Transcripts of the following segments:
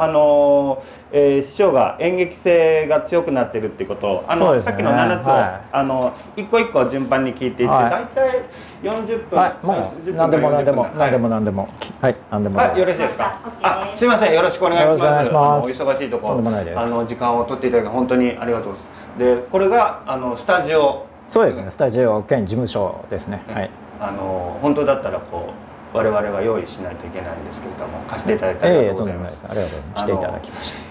あのえー、師匠が演劇性が強くなってるっていうことをあの、ね、さっきの7つを、はい、あの一個一個順番に聞いていって、はい、大体40分、はい、もう何でも何でも何でも何でも。はい。何でもはいよろしいですか？あす。みません。よろしくお願いします。お忙しいとこ。ろあの時間を取っていただき本当にありがとうございます。でこれがあのスタジオ。そうですね。スタジオ兼事務所ですね。はい。あの本当だったらこう我々は用意しないといけないんですけれども貸していただいてありがとうございます。ありがとうございます。していただきました。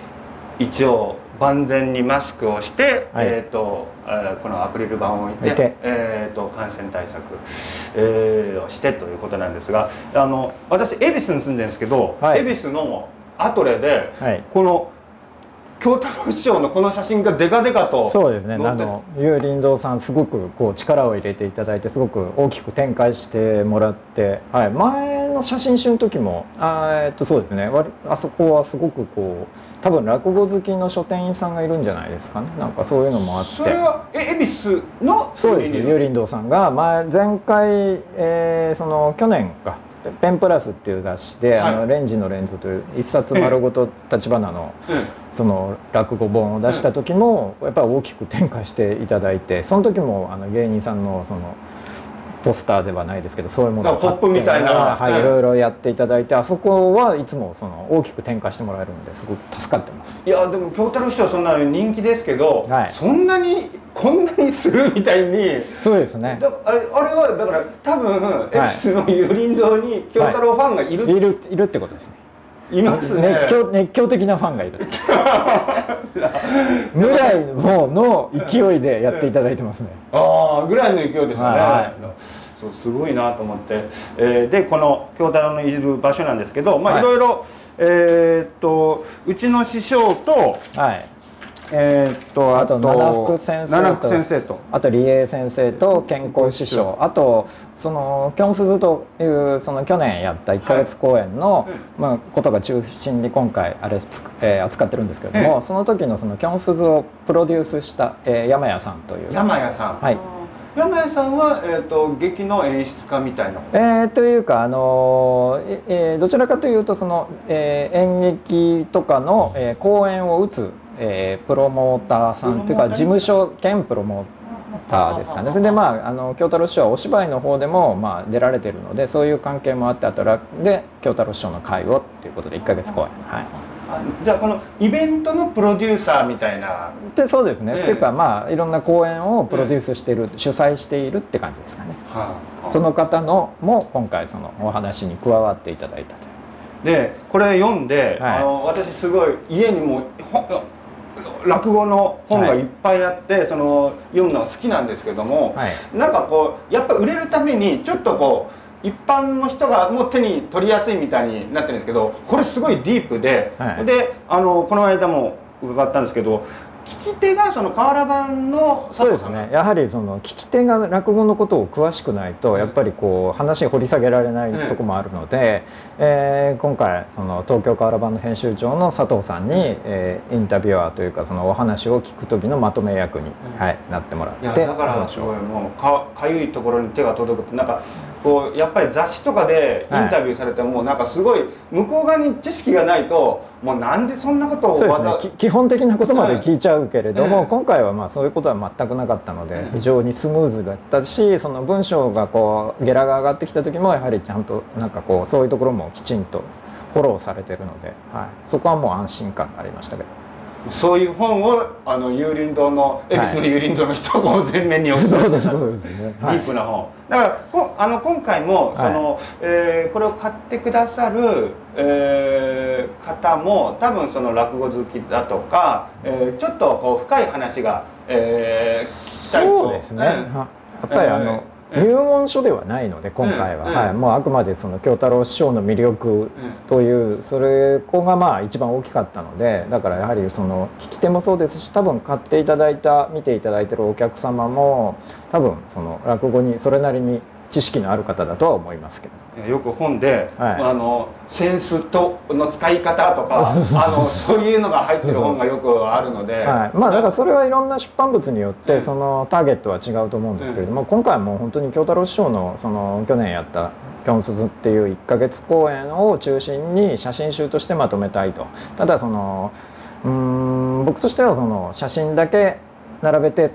一応万全にマスクをして、はい、えっ、ー、と、えー、このアクリル板を置いて、えっ、ー、と感染対策、えー、をしてということなんですが、あの私恵比寿に住んでるんですけど、はい、恵比寿のアトレで、はい、この京太郎師匠のこの写真がデカデカと。そうですね。あの有林堂さんすごくこう力を入れていただいてすごく大きく展開してもらって、はい、前の写真集の時もあえっとそうですね。あそこはすごくこう多分落語好きの書店員さんがいるんじゃないですかね。なんかそういうのもあって。それはえ恵比寿の？そうです。有林堂さんが前前回、えー、その去年かペンプラスっていう雑誌で、はい、あのレンジのレンズという一冊丸ごと立花の、その落語本を出した時もやっぱり大きく展開していただいてその時もあの芸人さんのそのポスターではないですけどそういうものをポップみたいな、はい、いろいろやっていただいてあそこはいつもその大きく展開してもらえるのですごく助かってます。いやでも京太郎師匠そんな人気ですけど、はい、そんなにこんなにするみたいに。そうですね。あれあれはだから多分恵比寿の有林堂に京太郎ファンがいる、はい、いるいるってことですねいますね。熱狂熱狂的なファンがいる。ぐらいのの勢いでやっていただいてますね。ああぐらいの勢いですよね、はい、そうすごいなと思って、えー、でこの京太郎のいる場所なんですけどまあ、はい、いろいろえー、っとうちの師匠と、はいえー、っとあと七福先生先生と。あと理恵先生と健康師匠。あとそのキョンスズというその去年やった1か月公演の、はい、まあ、ことが中心に今回あれ、えー、扱ってるんですけれども、その時のそのキョンスズをプロデュースした、えー、山谷さんという。山谷さん。はい。山谷さんは、えーと、劇の演出家みたいな。えー、というか、あのえー、どちらかというとその、えー、演劇とかの、えー、公演を打つ、えー、プロモーターさんというか事務所兼プロモーターですかね。それでまああの京太郎師匠はお芝居の方でも、まあ、出られてるのでそういう関係もあってあとで京太郎師匠の会をっていうことで1か月公演はい。じゃあこのイベントのプロデューサーみたいな。でそうですね、えー、っていうかまあいろんな公演をプロデュースしている、えー、主催しているって感じですかね、はあ、その方のも今回そのお話に加わっていただいたとでこれ読んで、はい、あの私すごい家にも落語の本がいっぱいあって、はい、その読むのが好きなんですけども、はい、なんかこうやっぱ売れるためにちょっとこう一般の人がもう手に取りやすいみたいになってるんですけどこれすごいディープで、はい、であのこの間も伺ったんですけど聞き手がその瓦版のそうですね。やはりその聞き手が落語のことを詳しくないとやっぱりこう話掘り下げられないとこもあるので、うん、えー、今回その東京瓦版の編集長の佐藤さんに、えー、インタビュアーというかそのお話を聞く時のまとめ役に、うん、はい、なってもらって。だからすごいもうかかゆいところに手が届くってなんかこうやっぱり雑誌とかでインタビューされても、はい、なんかすごい向こう側に知識がないともうなんでそんなことをわざ、ね、基本的なことまで聞いちゃうけれども、今回はまあそういうことは全くなかったので非常にスムーズだったしその文章がこうゲラが上がってきた時もやはりちゃんとなんかこうそういうところもきちんとフォローされてるので、はい、そこはもう安心感がありましたけど。そういう本をあの有林堂の恵比寿の有林堂の人を前面に置く、はい、そうですそう。ですね、ディープな本、だからこあの今回もその、はい、えー、これを買ってくださる、えー、方も多分その落語好きだとか、えー、ちょっとこう深い話が、えー、聞きたいと。そうですね、やっぱりあの、えー入門書ではないので今回は、はい、もうあくまでその京太郎師匠の魅力というそれこがまあ一番大きかったのでだからやはりその聞き手もそうですし多分買っていただいた見ていただいてるお客様も多分その落語にそれなりに知識のある方だとは思いますけどよく本で、はい、あのセンスとの使い方とか あのそういうのが入ってる本がよくあるので、はい、まあだからそれはいろんな出版物によってそのターゲットは違うと思うんですけれども、うん、今回はもう本当に京太郎師匠のその去年やったキョンスズっていう1ヶ月公演を中心に写真集としてまとめたいと。ただそのうん僕としてはその写真だけ並べて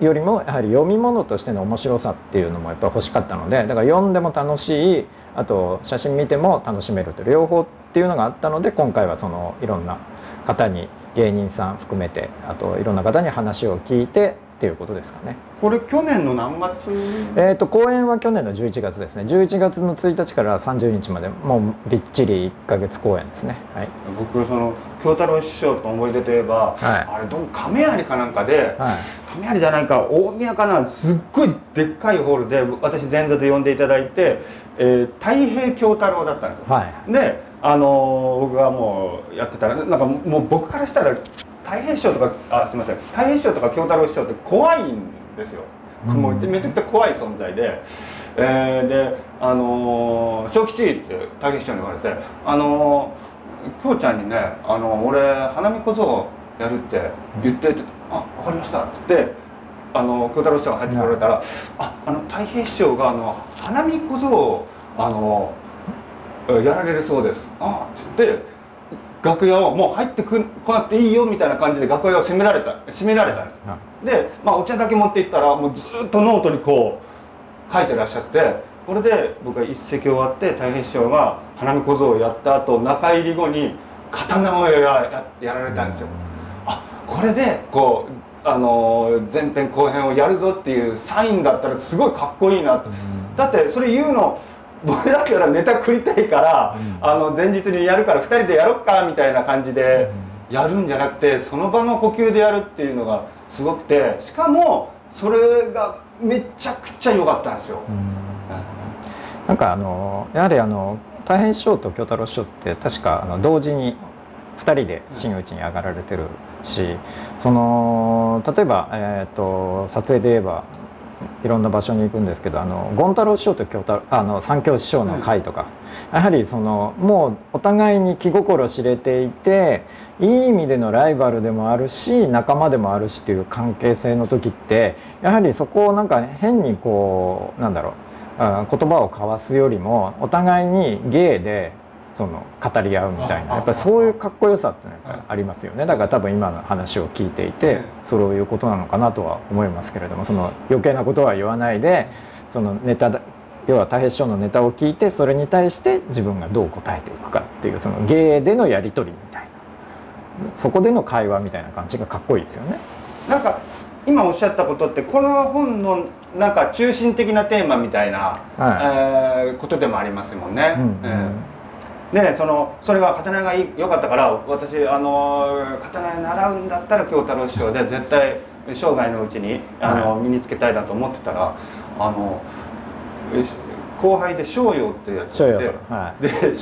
よりもやはり読み物としての面白さっていうのもやっぱり欲しかったのでだから読んでも楽しいあと写真見ても楽しめると両方っていうのがあったので今回はそのいろんな方に芸人さん含めてあといろんな方に話を聞いてっていうことですかね。これ去年の何月？えっ、と公演は去年の11月ですね。11月の1日から30日までもうびっちり1か月公演ですね。はい。僕その京太郎師匠と思い出といえば、はい、あれどう亀有かなんかで、はい、亀有じゃないか大宮かなすっごいでっかいホールで私前座で呼んでいただいて、えー、太平京太郎だったんですよ。はい、であの僕がもうやってたらなんかもう僕からしたら太平師匠とかあすみません。太平師匠とか京太郎師匠って怖いんですよ。もうめちゃくちゃ怖い存在で、えー、であの小吉って太平師匠に言われてあの京ちゃんにねあの俺花見小僧やるって言ってって「あ分かりました」っつってあの京太郎師匠が入ってこられたら「ああの太平師匠があの花見小僧をあのやられるそうです」あっつって楽屋をもう入ってく来なくていいよみたいな感じで楽屋を責められた閉められたんです、で、まあ、お茶だけ持っていったらもうずっとノートにこう書いてらっしゃってこれで僕は一席終わって大変師匠が花見小僧をやった後中入り後に刀をやややられたんですよ。あこれでこうあの前編後編をやるぞっていうサインだったらすごいかっこいいなと。だってそれ言うの僕だったらネタ繰りたいから、うん、あの前日にやるから2人でやろっかみたいな感じでやるんじゃなくてその場の呼吸でやるっていうのがすごくてしかもそれがめちゃくちゃ良かったんですよ。うん、なんかあのやはりあの大変師匠と京太郎師匠って確かあの同時に2人で真打ちに上がられてるし、その例えば、えーと撮影で言えばいろんな場所に行くんですけどあの権太郎師匠と京太あの三京師匠の会とか、やはりそのもうお互いに気心知れていていい意味でのライバルでもあるし仲間でもあるしっていう関係性の時ってやはりそこをなんか変にこうなんだろう言葉を交わすよりもお互いに芸でその語り合うみたいなやっぱりそういうかっこよさってのはありますよね。だから多分今の話を聞いていてそういうことなのかなとは思いますけれどもその余計なことは言わないでそのネタ要は太平師匠のネタを聞いてそれに対して自分がどう答えていくかっていうその芸でのやり取りみたいな。そこでの会話みたいな感じがかっこいいですよね。なんか今おっしゃったことってこの本のなんか中心的なテーマみたいな、はい、えー、ことでもありますもんね。うん、うんでそのそれが刀が良かったから私あの刀習うんだったら京太郎師匠で絶対生涯のうちにあの、身につけたいなと思ってたらあの後輩で翔陽ってやつがいて、はい、で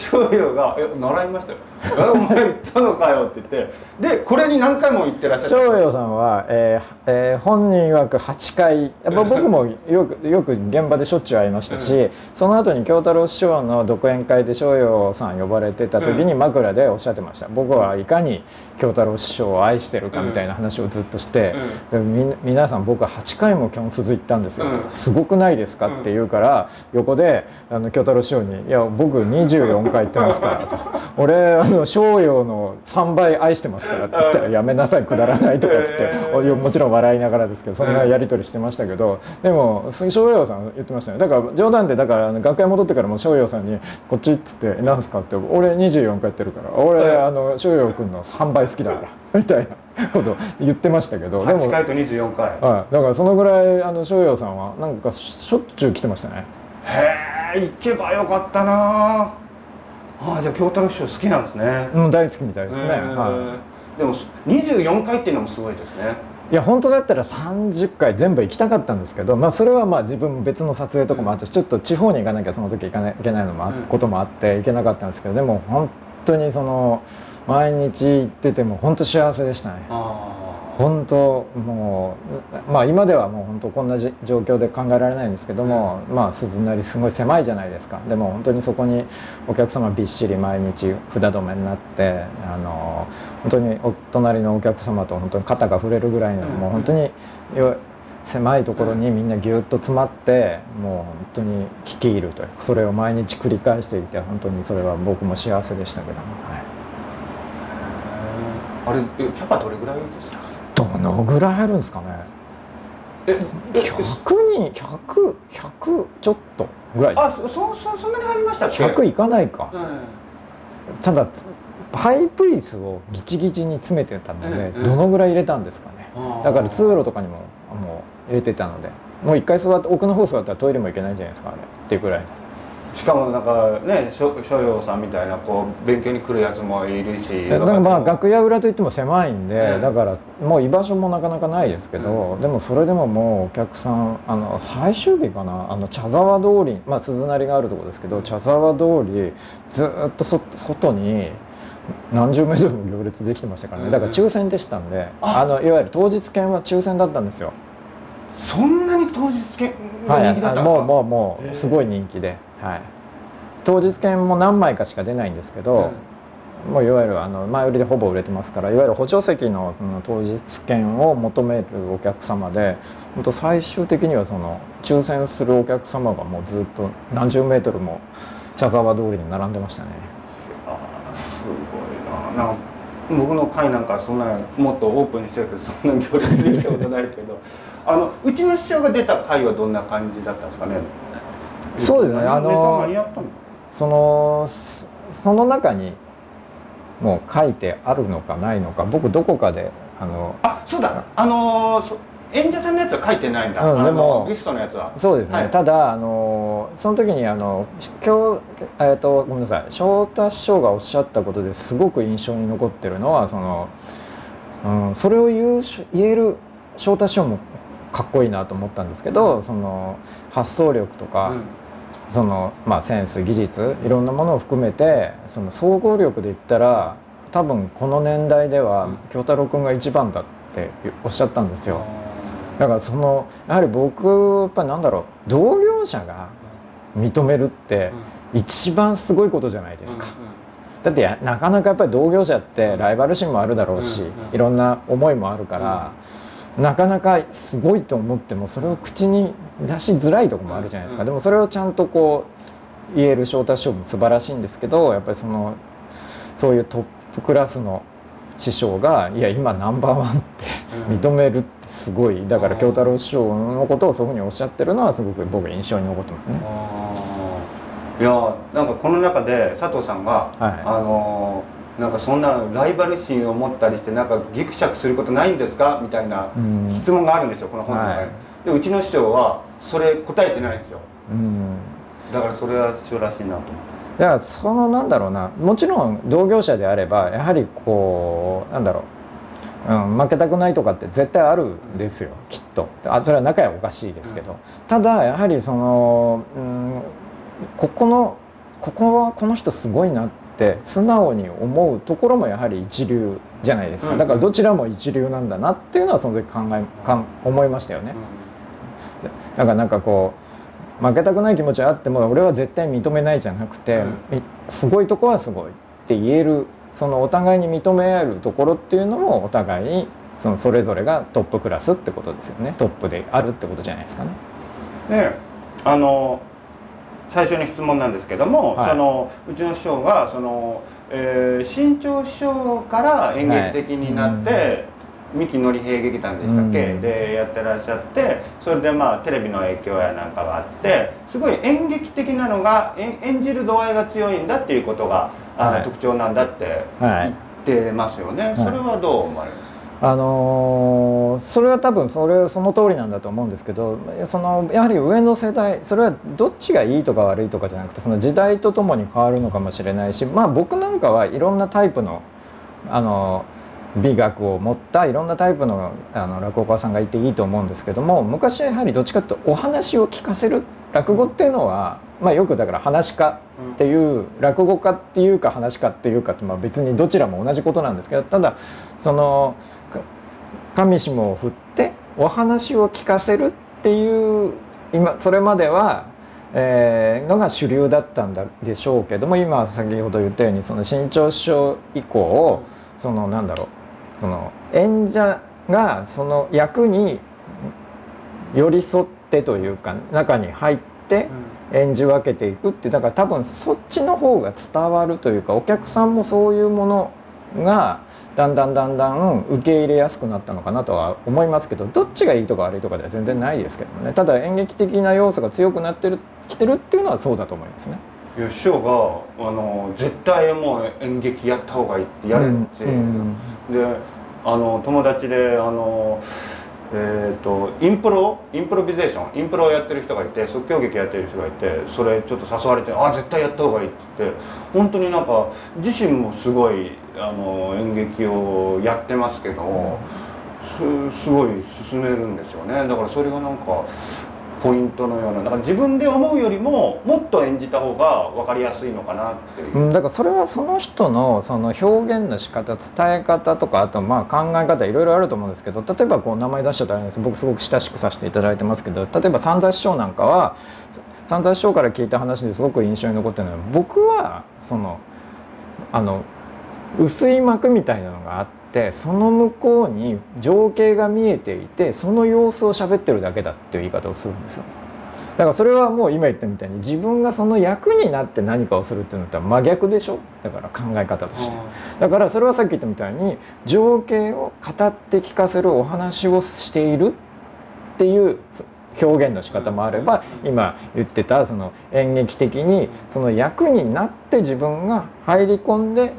が「え習いましたよ お前行ったのかよ」って言ってでこれに何回も言ってらっしゃる翔陽さんは、えーえー、本人曰く8回やっぱ僕もよくよく現場でしょっちゅう会いましたし、その後に京太郎師匠の独演会で翔陽さん呼ばれてた時に枕でおっしゃってました。僕はいかに京太郎師匠を愛してるかみたいな話をずっとして、うん、皆さん僕は8回もキョンスズ行ったんですよ、うん、すごくないですかって言うから横であの京太郎師匠に「いや僕24回行ってますから」と「俺あの逍陽の3倍愛してますから」って言ったら「やめなさいくだらない」とかっつって もちろん笑いながらですけどそんなやり取りしてましたけどでも逍陽さん言ってましたね。だから冗談でだから楽屋戻ってからも逍陽さんに「こっち」っつって「何すか?」って「俺24回行ってるから俺あの逍陽君の3倍好きだからみたいなこと言ってましたけどでも8回と24回、はい、だからそのぐらいあの翔陽さんはなんかしょっちゅう来てましたね。へえ行けばよかったなああじゃあ京太郎師匠好きなんですね。うん大好きみたいですね、はい、でも24回っていうのもすごいですね。いや本当だったら30回全部行きたかったんですけど、まあ、それはまあ自分別の撮影とかもあってちょっと地方に行かなきゃその時行かないけないのもあ、こともあって行けなかったんですけどでも本当にその毎日行ってても本当幸せでしたね。本当もうまあ今ではもう本当こんな状況で考えられないんですけども、うん、まあ鈴なりすごい狭いじゃないですか。でも本当にそこにお客様びっしり毎日札止めになってあの本当にお隣のお客様と本当に肩が触れるぐらいの、もう本当に狭いところにみんなぎゅっと詰まってもう本当に聞き入るというそれを毎日繰り返していて本当にそれは僕も幸せでしたけども、はい、あれキャパどれぐらいですか？どのぐらいあるんですかね。え100人100 100ちょっとぐらい。あそそそんなに入りましたっけ？100いかないか、うん、ただパイプ椅子をギチギチに詰めてたので、どのぐらい入れたんですかね。だから通路とかにももう入れてたので。もう一回座って奥の方座ったらトイレも行けないんじゃないですかあれ。っていうぐらいしかもなんかね所用さんみたいなこう勉強に来るやつもいるしだからまあ楽屋裏といっても狭いんで、だからもう居場所もなかなかないですけど、うん、でもそれでももうお客さんあの最終日かなあの茶沢通りまあ鈴なりがあるところですけど茶沢通りずっとそ外に何十メートルも行列できてましたからね。だから抽選でしたんで、あのいわゆる当日券は抽選だったんですよそんなに当日券はい、もうもうもうすごい人気で、はい、当日券も何枚かしか出ないんですけど、もういわゆるあの前売りでほぼ売れてますからいわゆる補助席のその当日券を求めるお客様で本当最終的にはその抽選するお客様がもうずっと何十メートルも茶沢通りに並んでましたね。あすごいな。なんか僕の会なんかそんなもっとオープンにしてるけどそんな行列できたことないですけどあのうちの師匠が出た会はどんな感じだったんですかね？そうですね。あのそのその中にもう書いてあるのかないのか僕どこかであのあそうだ。あの演者さんのやつは書いてないんだ、うん、でもゲストのやつは。そうですね、はい、ただあのその時にあの今日、えーと、ごめんなさい。翔太師匠がおっしゃったことですごく印象に残ってるのはその、うん、それを言う言える翔太師匠もかっこいいなと思ったんですけど、うん、その発想力とか、うん、そのまあ、センス技術いろんなものを含めてその総合力で言ったら多分この年代では京太郎君が一番だっておっしゃったんですよ。だからそのやはり僕やっぱりなんだろう同業者が認めるって一番すごいことじゃないですか。だってなかなかやっぱり同業者ってライバル心もあるだろうしいろんな思いもあるからなかなかすごいと思ってもそれを口に出しづらいとこもあるじゃないですか。でもそれをちゃんとこう言える翔太師匠も素晴らしいんですけどやっぱりそのそういうトップクラスの師匠がいや今ナンバーワンって認めるってすごい。だから京太郎師匠のことをそういうふうにおっしゃってるのはすごく僕印象に残ってますね。いやなんかこの中で佐藤さんが、はい、あのなんかそんなライバル心を持ったりしてなんかギクシャクすることないんですか？みたいな質問があるんですよこの本の中に、は。い、でうちの師匠はそれ答えてないんですよ、うん、だからそれは師匠らしいなと思って。だからそのなんだろうな。もちろん同業者であればやはりこうなんだろう、うん、負けたくないとかって絶対あるんですよ。きっと。あそれは仲やおかしいですけど、うん、ただやはりその、うん、ここのここはこの人すごいなって素直に思うところもやはり一流じゃないですか。だからどちらも一流なんだなっていうのはその時考えか思いましたよね。だからなんかこう負けたくない気持ちはあっても俺は絶対認めないじゃなくて、うん、すごいとこはすごいって言えるそのお互いに認め合えるところっていうのもお互いにそのそれぞれがトップクラスってことですよね。トップであるってことじゃないですかね。ねあの最初に質問なんですけども、はい、そのうちの師匠がその、えー、新潮師匠から演劇的になって、はい。三木のり平劇団でしたっけ、うん、でやってらっしゃってそれでまあテレビの影響やなんかがあってすごい演劇的なのが演じる度合いが強いんだっていうことがあの、特徴なんだって言ってますよね、はい、それはどう思われます？か、あのー、それは多分それその通りなんだと思うんですけどそのやはり上の世代それはどっちがいいとか悪いとかじゃなくてその時代とともに変わるのかもしれないしまあ僕なんかはいろんなタイプのあの美学を持ったいろんなタイプのあの落語家さんがいていいと思うんですけども昔はやはりどっちかというとお話を聞かせる落語っていうのは、まあ、よくだから話家っていう、落語家っていうか話家っていうかって、まあ、別にどちらも同じことなんですけどただその上下を振ってお話を聞かせるっていう今それまではえー、のが主流だったんだでしょうけども今先ほど言ったようにその新潮師匠以降そのなんだろうその演者がその役に寄り添ってというか中に入って演じ分けていくってだから多分そっちの方が伝わるというかお客さんもそういうものがだんだんだんだん受け入れやすくなったのかなとは思いますけどどっちがいいとか悪いとかでは全然ないですけどね。ただ演劇的な要素が強くなってるきてるっていうのはそうだと思いますね。いや師匠があの絶対もう演劇やった方がいいってやれって、うんうん、であの友達であのえーと、インプロインプロビゼーションインプロをやってる人がいて即興劇やってる人がいてそれちょっと誘われて「あ絶対やった方がいい」って言って本当になんか自身もすごいあの演劇をやってますけどすごい勧めるんですよね。だからそれがなんかポイントのようなだから自分で思うよりももっと演じた方が分かりやすいのかなっていう、うん、だからそれはその人のその表現の仕方伝え方とかあとまあ考え方いろいろあると思うんですけど例えばこう名前出しちゃったらです僕すごく親しくさせていただいてますけど例えば三座師匠なんかは三座師匠から聞いた話ですごく印象に残ってるのは僕はそのあの薄い膜みたいなのがあって。その向こうに情景が見えていてその様子を喋ってるだけだっていう言い方をするんですよ。だからそれはもう今言ったみたいに自分がその役になって何かをするっていうのとは真逆でしょ？だから考え方としてだからそれはさっき言ったみたいに情景を語って聞かせるお話をしているっていう表現の仕方もあれば今言ってたその演劇的にその役になって自分が入り込んで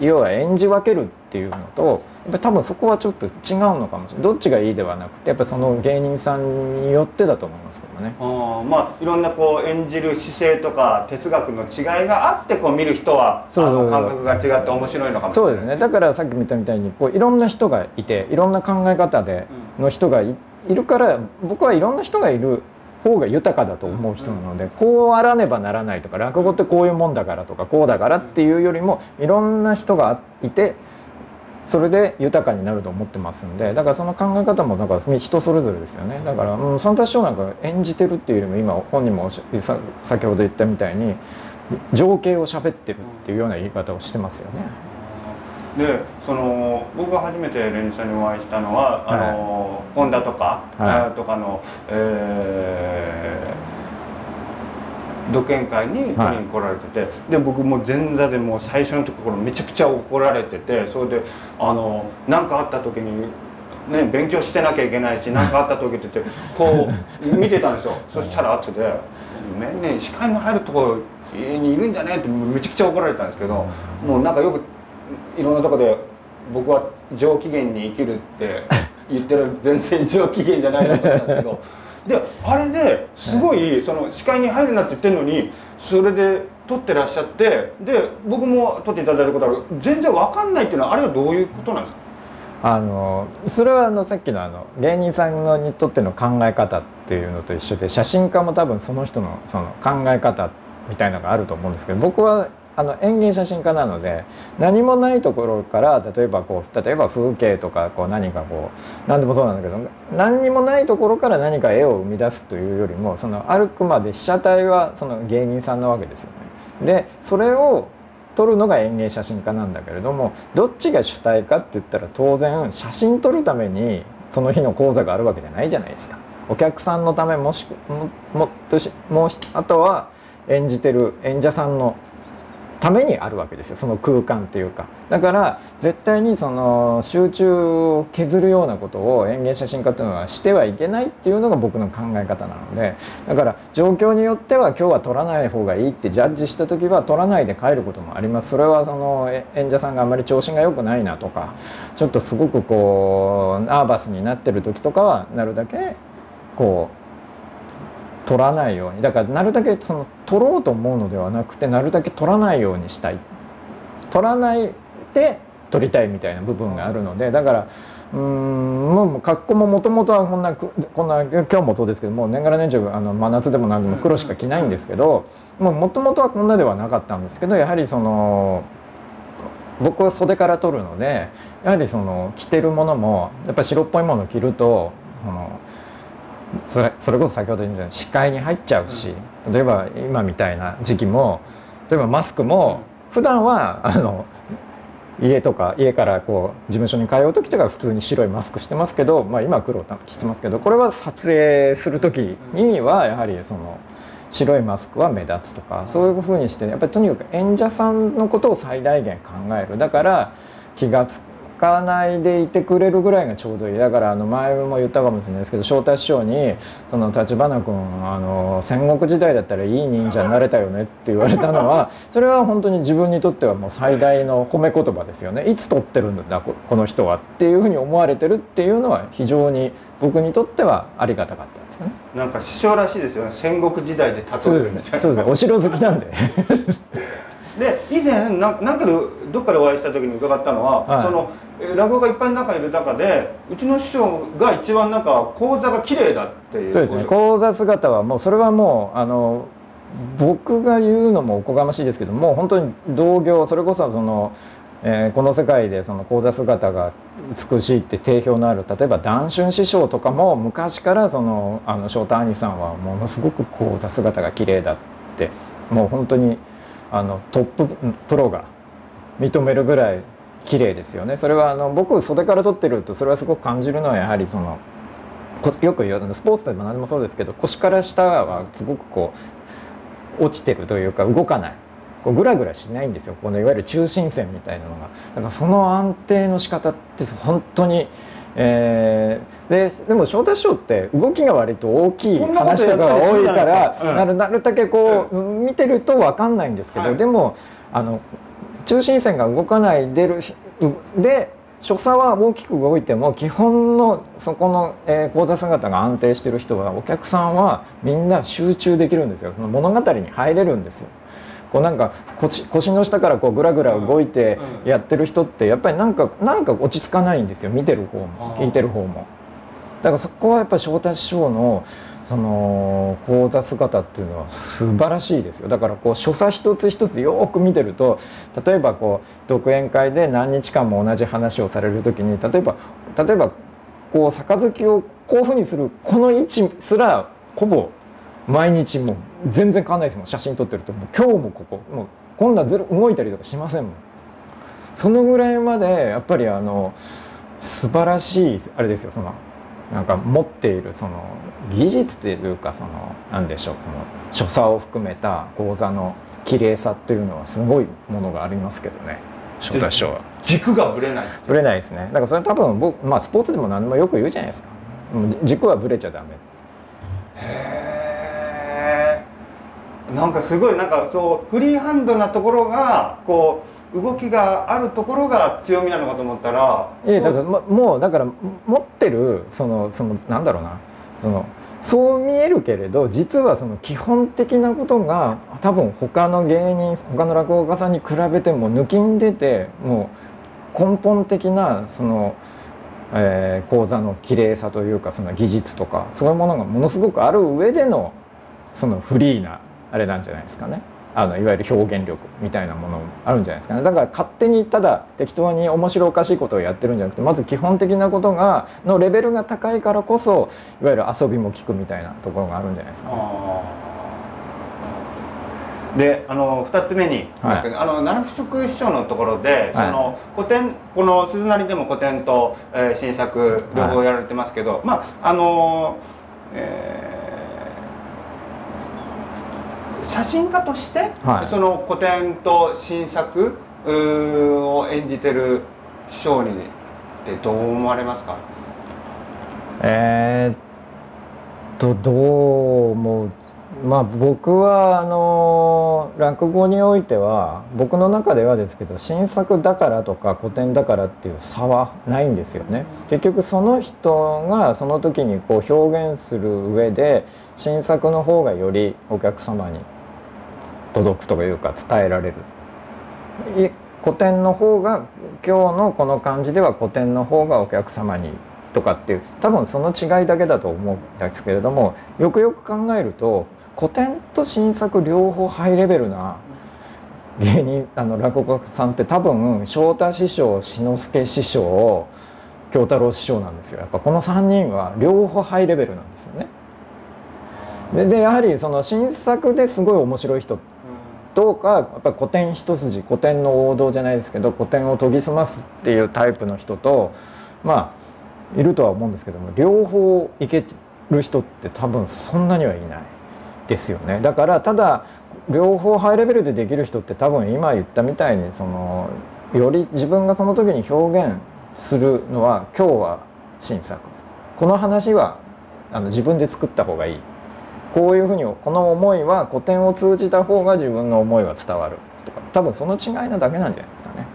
要は演じ分けるっていうのとやっぱり多分そこはちょっと違うのかもしれない。どっちがいいではなくてやっぱその芸人さんによってだと思いますけどね。あまあいろんなこう演じる姿勢とか哲学の違いがあってこう見る人はそうそう感覚が違って面白いのかもしれない、そうですね。だからさっき見たみたいにこういろんな人がいていろんな考え方での人がい,、るから僕はいろんな人がいる方が豊かだと思う人なのでこうあらねばならないとか落語ってこういうもんだからとかこうだからっていうよりもいろんな人がいてそれで豊かになると思ってますんでだからその考え方もなんか人それぞれですよねだから、うん、サンタ師匠なんか演じてるっていうよりも今本人も先ほど言ったみたいに情景を喋ってるっていうような言い方をしてますよね。でその僕が初めてレンジさんにお会いしたのは、はい、あのホンダとか、はい、とかの、えー、土建会に取りに来られてて、はい、で僕も前座でもう最初のところめちゃくちゃ怒られててそれであの何かあった時にね、勉強してなきゃいけないし何かあった時って言って こう見てたんですよ。そしたら後で「ねね視界の入るところにいるんじゃねえ」ってめちゃくちゃ怒られたんですけどもうなんかよくいろんなとこで僕は上機嫌に生きるって 言ってる全然上機嫌じゃないなと思ったんですけど。であれですごいその視界に入るなって言ってるのにそれで撮ってらっしゃってで僕も撮っていただいたことある。全然分かんないっていうのはあれはどういうことなんですか？あのそれはあのさっきのあの芸人さんのにとっての考え方っていうのと一緒で写真家も多分その人のその考え方みたいなのがあると思うんですけど僕はあの園芸写真家なので何もないところから例えばこう例えば風景とかこう何かこう何でもそうなんだけど何にもないところから何か絵を生み出すというよりもそのあくまで被写体はその芸人さんなわけですよね。でそれを撮るのが園芸写真家なんだけれどもどっちが主体かって言ったら当然写真撮るためにその日の講座があるわけじゃないじゃないですか。お客さんのためもしくももとしもうあとは演じてる演者さんのためにあるわけですよ。その空間っていうか。だから絶対にその集中を削るようなことを園芸写真家っていうのはしてはいけないっていうのが僕の考え方なので。だから状況によっては今日は撮らない方がいいってジャッジした時は撮らないで帰ることもあります。それはその演者さんがあんまり調子が良くないなとか。ちょっとすごくこうナーバスになってる時とかはなるだけこう取らないように。だからなるだけその取ろうと思うのではなくてなるだけ取らないようにしたい。取らないで取りたいみたいな部分があるのでだからうんもう格好ももともとはこんなこんな今日もそうですけどもう年がら年中あの真夏でも何でも黒しか着ないんですけどもともとはこんなではなかったんですけどやはりその僕は袖から取るのでやはりその着てるものもやっぱり白っぽいものを着るとそのそれそれこそ先ほど言ったように視界に入っちゃうし例えば今みたいな時期も例えばマスクも普段はあの家とか家からこう事務所に通う時とか普通に白いマスクしてますけど、まあ、今は黒をしてますけどこれは撮影する時にはやはりその白いマスクは目立つとかそういうふうにしてやっぱりとにかく演者さんのことを最大限考える。だから気がつかないでいてくれるぐらいがちょうどいいだからあの前も言ったかもしれないですけど翔太師匠に「その立花君あの戦国時代だったらいい忍者になれたよね」って言われたのはそれは本当に自分にとってはもう最大の褒め言葉ですよね。いつ撮ってるんだこの人はっていうふうに思われてるっていうのは非常に僕にとってはありがたかったですよね。なんか師匠らしいですよね。戦国時代で例えるみたいな。そうですね。お城好きなんで で以前ななんかどっかでお会いした時に伺ったのは、はい、その落語がいっぱい中いる中でうちの師匠が一番なんか講座が綺麗だっていう。そうですね。講座姿はもうそれはもうあの僕が言うのもおこがましいですけどもう本当に同業それこそその、えー、この世界でその講座姿が美しいって定評のある例えば談春師匠とかも昔からそのあの翔太兄さんはものすごく講座姿が綺麗だってもう本当にあのトッププロが認めるぐらい綺麗ですよね。それはあの僕袖から撮ってるとそれはすごく感じるのはやはりそのよく言うスポーツでも何でもそうですけど腰から下はすごくこう落ちてるというか動かない。こうグラグラしないんですよ。このいわゆる中心線みたいなのが。だからその安定の仕方って本当にえー、ででも翔太師匠って動きが割と大きい話とかが多いから、うん、なるなるだけこう、うん、見てると分かんないんですけど、はい、でもあの中心線が動かない出るで所作は大きく動いても基本のそこの、えー、講座姿が安定してる人はお客さんはみんな集中できるんですよ。その物語に入れるんですよ。こうなんか腰腰の下からこうぐらぐら動いてやってる人ってやっぱりなんかなんか落ち着かないんですよ見てる方も聞いてる方も。だからそこはやっぱり翔太師匠のその講座姿っていうのは素晴らしいですよだからこう所作一つ一つよく見てると例えばこう独演会で何日間も同じ話をされる時に例えば例えばこう杯をこういうふうにするこの位置すらほぼ毎日もう全然変わんないですもん。写真撮ってると。もう今日もここ。もうこんなずる動いたりとかしませんもん。そのぐらいまでやっぱりあの素晴らしいあれですよ。そのなんか持っているその技術っていうかその何でしょう。その所作を含めた講座の綺麗さっていうのはすごいものがありますけどね。初太師匠は。軸がぶれないぶれないですね。だからそれ多分僕まあスポーツでも何でもよく言うじゃないですか。軸はぶれちゃダメ。へえんかすごいなんかそうフリーハンドなところがこう動きがあるところが強みなのかと思ったらええだからもうだから持ってるそのそのなんだろうなそのそう見えるけれど実はその基本的なことが多分他の芸人他の落語家さんに比べても抜きんでてもう根本的なその、えー、講座の綺麗さというかその技術とかそういうものがものすごくある上でのそのフリーなあれなんじゃないですかね。あのいわゆる表現力みたいなものもあるんじゃないですかね。だから勝手にただ適当に面白おかしいことをやってるんじゃなくてまず基本的なことがのレベルが高いからこそいわゆる遊びも効くみたいなところがあるんじゃないですかね。であの2つ目に、はい、あの七不食師匠のところで、はい、その古典この鈴なりでも古典と、えー、新作両方やられてますけど、はい、まああの、えー写真家として、はい、その古典と新作を演じてる師匠にってどう思われますか？えー、っとどう思うまあ僕はあの落語においては僕の中ではですけど新作だからとか古典だからっていう差はないんですよね。結局その人がその時にこう表現する上で新作の方がよりお客様に届くというか伝えられる古典の方が今日のこの感じでは古典の方がお客様にとかっていう多分その違いだけだと思うんですけれどもよくよく考えると古典と新作両方ハイレベルな芸人あの落語家さんって多分翔太師匠志の輔師匠京太郎師匠なんですよやっぱこの3人は両方ハイレベルなんですよね。ででやはりその新作ですごい面白い人どうかやっぱ古典一筋古典の王道じゃないですけど古典を研ぎ澄ますっていうタイプの人とまあいるとは思うんですけども両方いける人って多分そんなにはいないですよね。だからただ両方ハイレベルでできる人って多分今言ったみたいにそのより自分がその時に表現するのは今日は新作。この話はあの自分で作った方がいい。こういうふうにこの思いは古典を通じた方が自分の思いは伝わる。とか多分その違いなだけなんじゃないですかね。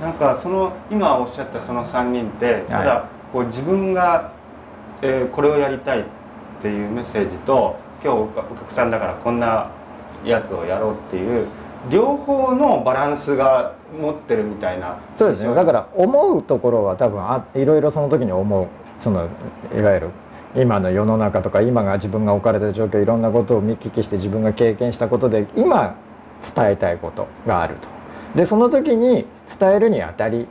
なんかその今おっしゃったその3人ってただこう自分が、えー、これをやりたいっていうメッセージと今日お客さんだからこんなやつをやろうっていう両方のバランスが持ってるみたいなそうですねだから思うところは多分あいろいろその時に思うそのいわゆる今の世の中とか今が自分が置かれた状況いろんなことを見聞きして自分が経験したことで今伝えたいことがあると。でその時に伝えるにあたり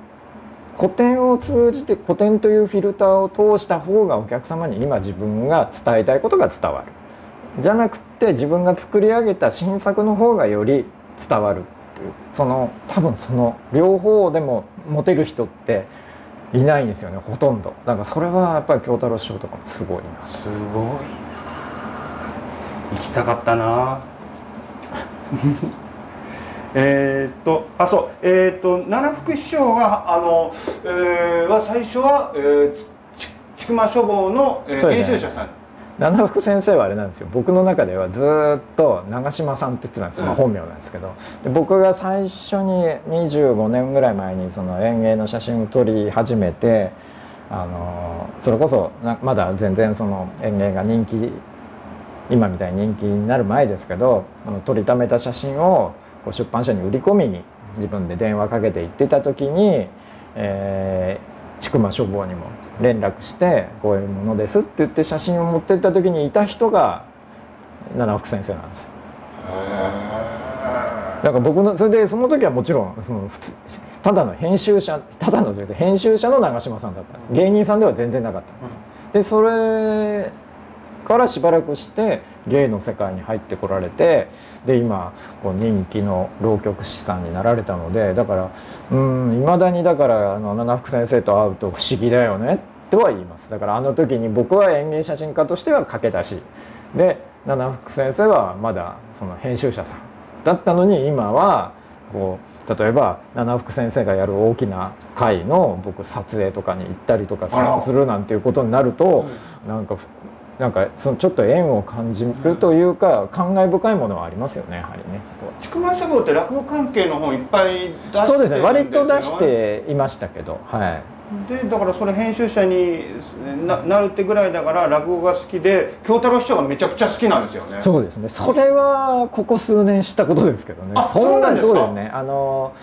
古典を通じて古典というフィルターを通した方がお客様に今自分が伝えたいことが伝わる。じゃなくて自分が作り上げた新作の方がより伝わるっていう。その多分その両方でも持てる人っていないんですよねほとんど。だからそれはやっぱり京太郎師匠とかもすごいな。すごいな。行きたかったな。えっとあそう。えー、っと七福師匠があの、えー、は最初は、えー、千曲書房の、えー、編集者さん七福先生はあれなんですよ。僕の中ではずっと長嶋さんって言ってたんですよ、まあ、本名なんですけど。で僕が最初に25年ぐらい前にその園芸の写真を撮り始めてあのそれこそまだ全然その園芸が人気今みたいに人気になる前ですけどあの撮りためた写真をこう出版社に売り込みに自分で電話かけて行ってた時に、えー、千曲書房にも連絡してこういうものですって言って写真を持ってった時にいた人が七福先生なんですよ。なんか僕のそれでその時はもちろんその普通ただの編集者ただの編集者の長嶋さんだったんです芸人さんでは全然なかったんです。でそれからしばらくして芸の世界に入ってこられてで今こう人気の浪曲師さんになられたのでだからうんいまだにだからあの七福先生と会うと不思議だよねとは言います。だからあの時に僕は演芸写真家としては駆け出し。で七福先生はまだその編集者さんだったのに今はこう例えば七福先生がやる大きな会の僕撮影とかに行ったりとかするなんていうことになるとなんかなんかそのちょっと縁を感じるというか、感慨深いものはありますよねやはりね。筑前書房って落語関係の本いっぱい出してそうですね。割と出していましたけどはい。でだからそれ編集者にななるってぐらいだから落語が好きで京太郎師匠がめちゃくちゃ好きなんですよね。そうですね。それはここ数年知ったことですけどね。あそうなんですか？そうね。あの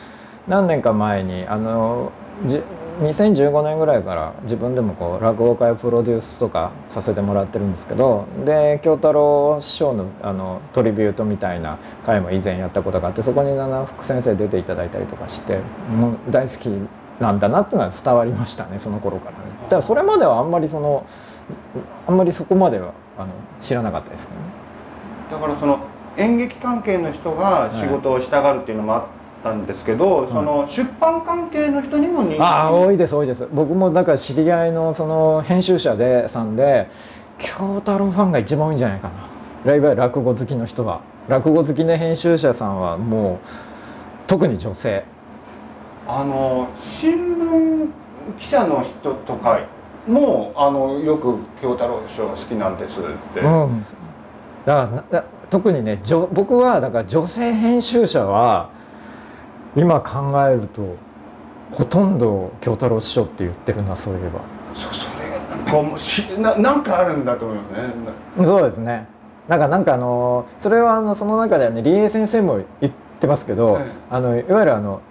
何年か前にあのじ2015年ぐらいから自分でもこう落語会プロデュースとかさせてもらってるんですけどで京太郎師匠のあのトリビュートみたいな会も以前やったことがあってそこに七福先生出ていただいたりとかしてもう大好きなんだなっていうのは伝わりましたねその頃からね。だからそれまではあんまりそのあんまりそこまではあの知らなかったですけどね。だからその演劇関係の人が仕事をしたがるっていうのもあって、たんですけど、その出版関係の人にも人気。あ多いです多いです。僕もだから知り合いのその編集者でさんで京太郎ファンが一番多いんじゃないかな。いわゆる落語好きの人は。落語好きの編集者さんはもう特に女性。あの新聞記者の人とかもあのよく京太郎師匠が好きなんですって、うん、だから特にね僕はだから女性編集者は今考えるとほとんど京太郎師匠って言ってるなそういえば。そうそれなんかしななんかあるんだと思いますね。そうですね。なんかなんかあのそれはあのその中ではね理恵先生も言ってますけど、はい、あのいわゆるあの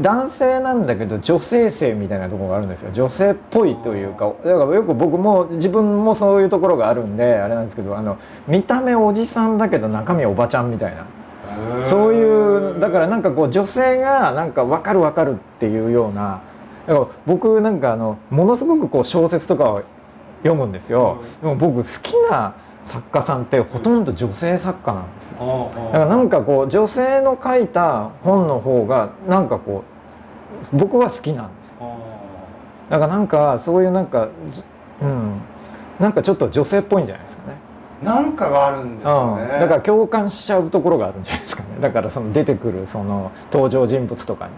男性なんだけど女性性みたいなところがあるんですよ。女性っぽいというかだからよく僕も自分もそういうところがあるんであれなんですけどあの見た目おじさんだけど中身おばちゃんみたいなそういうだからなんかこう女性がなんか分かる分かるっていうような僕なんかあのものすごくこう小説とかを読むんですよ。でも僕好きな作家さんってほとんど女性作家なんですよ。だからなんかこう女性の書いた本の方がなんかこう僕は好きなんですだからなんかそういうなんかうん。なんかちょっと女性っぽいんじゃないですかねなんかがあるんですよね、うん、だから共感しちゃうところがあるんじゃないですかね。だからその出てくるその登場人物とかに。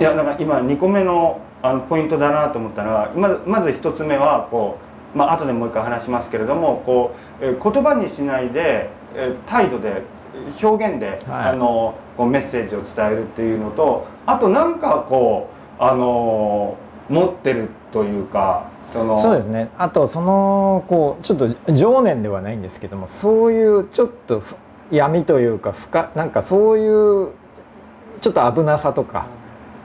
いやだから今2個目のあのポイントだなと思ったのはまずまず1つ目はこう、まあ後でもう一回話しますけれどもこう、え言葉にしないで、え態度で表現で、はい、あのこうメッセージを伝えるっていうのとあとなんかこうあの持ってるというかそのそうですねあとそのこうちょっと情念ではないんですけどもそういうちょっと闇というか深なんかそういうちょっと危なさとか。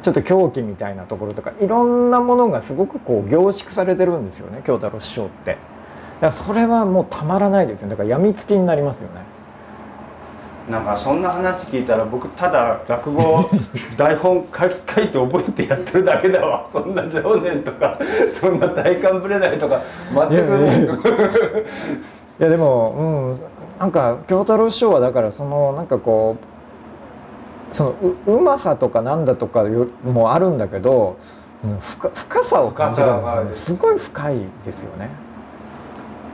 ちょっと狂気みたいなところとかいろんなものがすごくこう凝縮されてるんですよね京太郎師匠って。だからそれはもうたまらないですよだから病みつきになりますよね。なんかそんな話聞いたら僕ただ落語 台本書き書いて覚えてやってるだけだわ。そんな情念とか そんな体感ぶれないとか全く。いやでもうん。なんか京太郎師匠はだからそのなんかこうそのううまさとかなんだとかもあるんだけど、うん、深深さを感じるんですよねすごい深いですよね。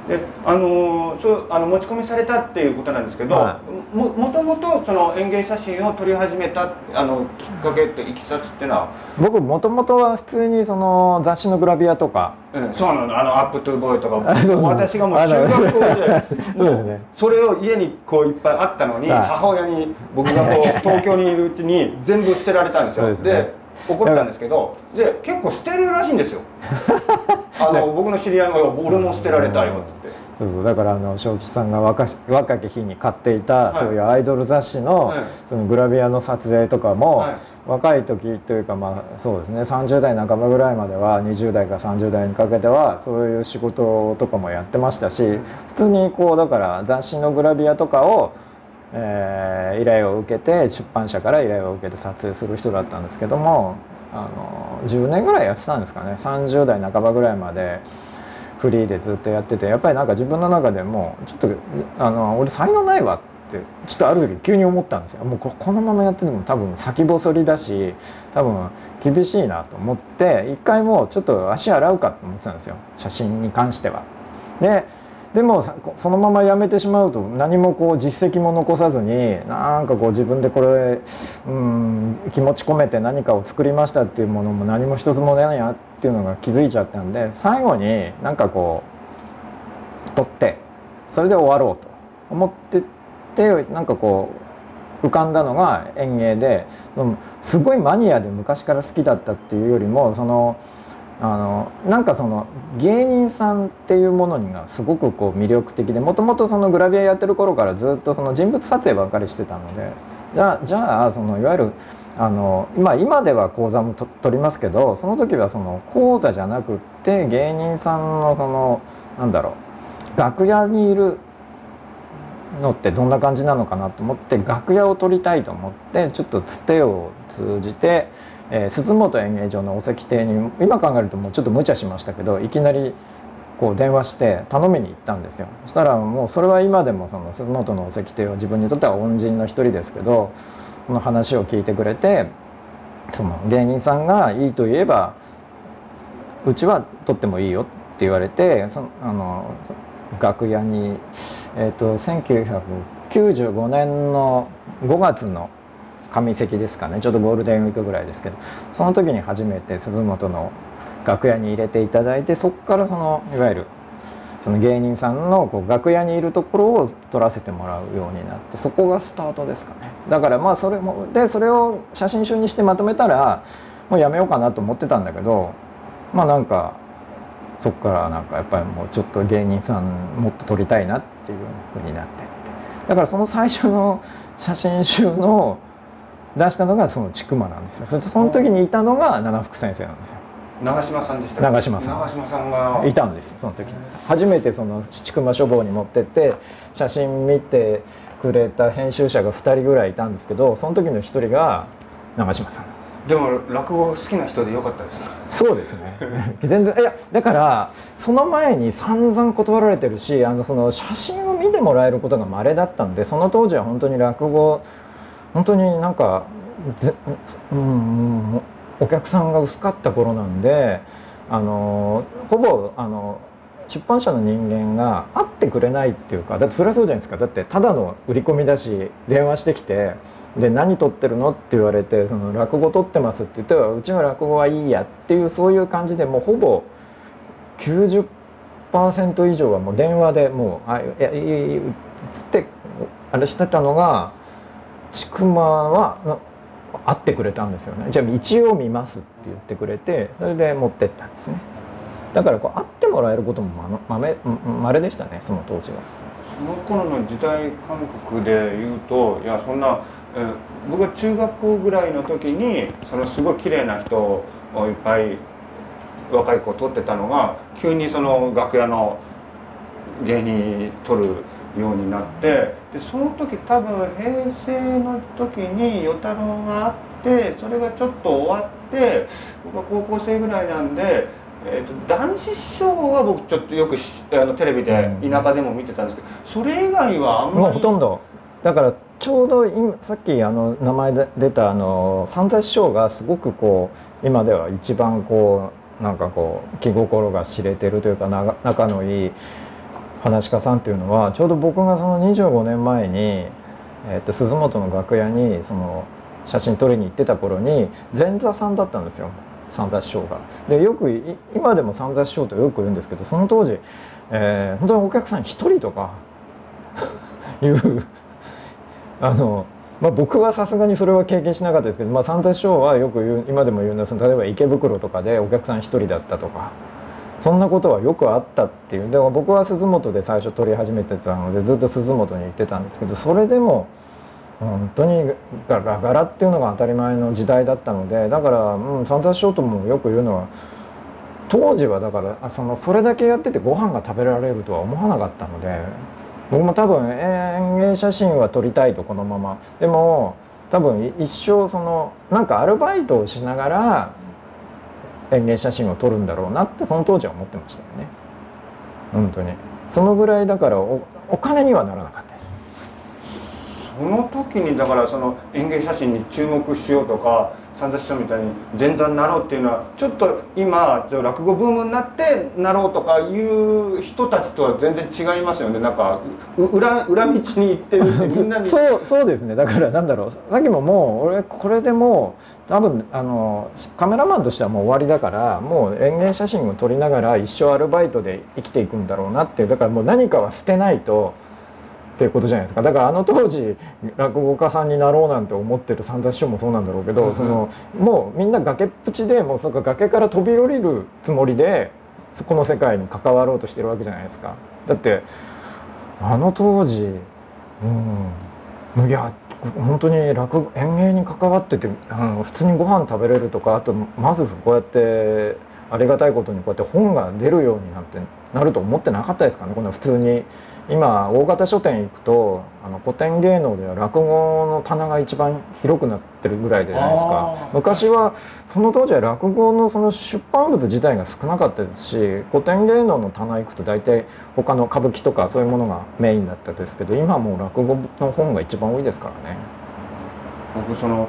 であのそうあの持ち込みされたっていうことなんですけど、はい、ももともとその園芸写真を撮り始めたあのきっかけっていきさつっていうのは？僕もともとは普通にその雑誌のグラビアとか、うん、そうなの。あのアップトゥーボーイとか私がもう中学校で そうですね。それを家にこういっぱいあったのに、はい、母親に僕がこう 東京にいるうちに全部捨てられたんですよ。で怒ったんですけどで結構捨てるらしいんですよ。あの僕の知り合いが「俺も捨てられたよ」ってそうそうだからあの正吉さんが若若き日に買っていた、そういうアイドル雑誌の,、そのグラビアの撮影とかも、若い時というかまあそうですね30代半ばぐらいまでは20代から30代にかけてはそういう仕事とかもやってましたし普通にこうだから雑誌のグラビアとかをえー、依頼を受けて出版社から依頼を受けて撮影する人だったんですけどもあの10年ぐらいやってたんですかね。30代半ばぐらいまでフリーでずっとやっててやっぱりなんか自分の中でもちょっとあの俺才能ないわってちょっとある時急に思ったんですよ。もうこのままやってても多分先細りだし多分厳しいなと思って一回もうちょっと足洗うかと思ってたんですよ。写真に関しては。ででもそのままやめてしまうと何もこう実績も残さずになんかこう自分でこれ、うん、気持ち込めて何かを作りましたっていうものも何も一つも出ないなっていうのが気づいちゃったんで最後になんかこう取ってそれで終わろうと思っててなんかこう浮かんだのが園芸ですごいマニアで昔から好きだったっていうよりもその。あのなんかその芸人さんっていうものにがすごくこう魅力的でもともとそのグラビアやってる頃からずっとその人物撮影ばっかりしてたのでじゃあじゃあそのいわゆるあの今今では講座も取りますけどその時はその講座じゃなくって芸人さんのそのなんだろう楽屋にいるのってどんな感じなのかなと思って楽屋を撮りたいと思ってちょっとつてを通じて。えー、鈴本演芸場のお席亭に今考えるともうちょっと無茶しましたけどいきなりこう電話して頼みに行ったんですよ。そしたらもうそれは今でもその鈴本のお席亭は自分にとっては恩人の一人ですけどこの話を聞いてくれてその芸人さんがいいと言えばうちは取ってもいいよって言われてそあの楽屋に、えーと、1995年の5月の上席ですかね。ちょっとゴールデンウィークぐらいですけど。その時に初めて鈴本の楽屋に入れていただいてそこからそのいわゆるその芸人さんのこう楽屋にいるところを撮らせてもらうようになってそこがスタートですかね。だからまあそれもでそれを写真集にしてまとめたらもうやめようかなと思ってたんだけどまあなんかそこからなんかやっぱりもうちょっと芸人さんもっと撮りたいなっていうふうになってって。だからその最初の写真集の出したのがその千曲なんですよ。その時にいたのが七福先生なんですよ。長嶋さんでした長嶋さん。長嶋さんが。いたんですその時。初めてその千曲書房に持ってって写真見てくれた編集者が2人ぐらいいたんですけどその時の1人が長嶋さん。でも落語好きな人でよかったですそうですね。全然いやだからその前に散々断られてるしあのその写真を見てもらえることが稀だったんでその当時は本当に落語本当になんかぜ、うん、お客さんが薄かった頃なんであのほぼあの出版社の人間が会ってくれないっていうかだってそれはそうじゃないですか。だってただの売り込みだし電話してきてで何撮ってるのって言われてその落語撮ってますって言ってはうちの落語はいいやっていうそういう感じでもうほぼ90%以上はもう電話でもう「あいやいいいい」っつってあれしてたのが千曲は会ってくれたんですよねじゃあ一応見ますって言ってくれてそれで持ってったんですねだからこう会ってもらえることもまめまれでしたねその当時は。その頃の時代感覚で言うといやそんな僕は中学校ぐらいの時にそのすごい綺麗な人をいっぱい若い子を撮ってたのが急にその楽屋の芸人撮るようになってでその時多分平成の時に与太郎があってそれがちょっと終わって僕は高校生ぐらいなんで。えーと、男子師匠は僕ちょっとよくあのテレビで田舎でも見てたんですけどそれ以外はあんまりほとんどだからちょうど今さっきあの名前で出たあの三座師匠がすごくこう今では一番こうなんかこう気心が知れてるというか仲のいい話し家さんっていうのはちょうど僕がその25年前に、えー、と鈴本の楽屋にその写真撮りに行ってた頃に前座さんだったんですよ三座師匠が。でよく今でも三座師匠とよく言うんですけどその当時、えー、本当にお客さん1人とか いうあの、まあ、僕はさすがにそれは経験しなかったですけど、まあ、三座師匠はよく言う今でも言うんです例えば池袋とかでお客さん1人だったとかそんなことはよくあったっていう。でも僕は鈴本で最初撮り始めてたのでずっと鈴本に行ってたんですけどそれでも本当にガラガラっていうのが当たり前の時代だったのでだから、うん、三座師匠ともよく言うのは当時はだからあそのそれだけやっててご飯が食べられるとは思わなかったので僕も多分演芸写真は撮りたいとこのまま。でも多分一生そのなんかアルバイトをしながら園芸写真を撮るんだろうなってその当時は思ってましたよね。本当に。そのぐらいだからおお金にはならなかったです。その時にだからその演芸写真に注目しようとか三座師匠みたいに前座になろうっていうのはちょっと今落語ブームになってなろうとかいう人たちとは全然違いますよね。なんか裏裏道に行ってるみんなに。そうそうですね。だからなんだろう。さっきももう俺これでもう多分あのカメラマンとしてはもう終わりだからもう演芸写真を撮りながら一生アルバイトで生きていくんだろうなっていう。だからもう何かは捨てないと。っていうことじゃないですか。だからあの当時落語家さんになろうなんて思ってる三座師匠もそうなんだろうけど、そのもうみんな崖っぷちでもうそか崖から飛び降りるつもりでこの世界に関わろうとしてるわけじゃないですか。だってあの当時うんいや本当に落演芸に関わっててあの普通にご飯食べれるとかあとまずこうやってありがたいことにこうやって本が出るようになってなると思ってなかったですかね。こんな普通に今大型書店行くとあの古典芸能では落語の棚が一番広くなってるぐらいじゃないですか。昔はその当時は落語のその出版物自体が少なかったですし古典芸能の棚行くと大体他の歌舞伎とかそういうものがメインだったですけど今はもう落語の本が一番多いですからね。僕その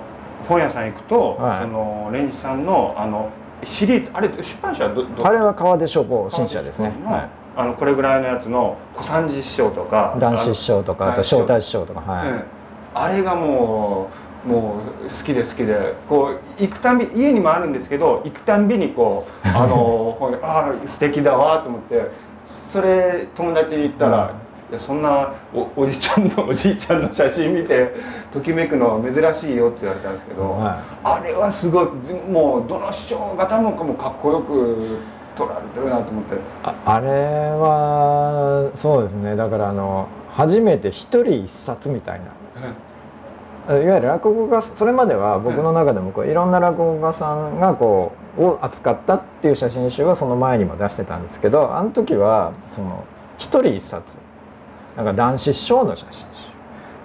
本屋さん行くと、はい、そのレンジさんのあのシリーズあれ出版社はどあれは川出書房新社ですね。はいあのこれぐらいのやつの小三治師匠とか男子師匠とかあと正太師匠とかはい、うん、あれがもうもう好きで好きで。こう行くたび家にもあるんですけど行くたんびにこう あのああ素敵だわと思ってそれ友達に言ったら、いやそんなおおじちゃんのおじいちゃんの写真見てときめくのは珍しいよって言われたんですけど、はい、あれはすごいもうどの師匠方もかっこよく取られてるなと思って。ああれはそうですね。だからあの初めて一人一冊みたいな、いわゆる落語家それまでは僕の中でもこういろんな落語家さんがこうを扱ったっていう写真集はその前にも出してたんですけどあの時はその一人一冊。なんか男子師匠の写真集。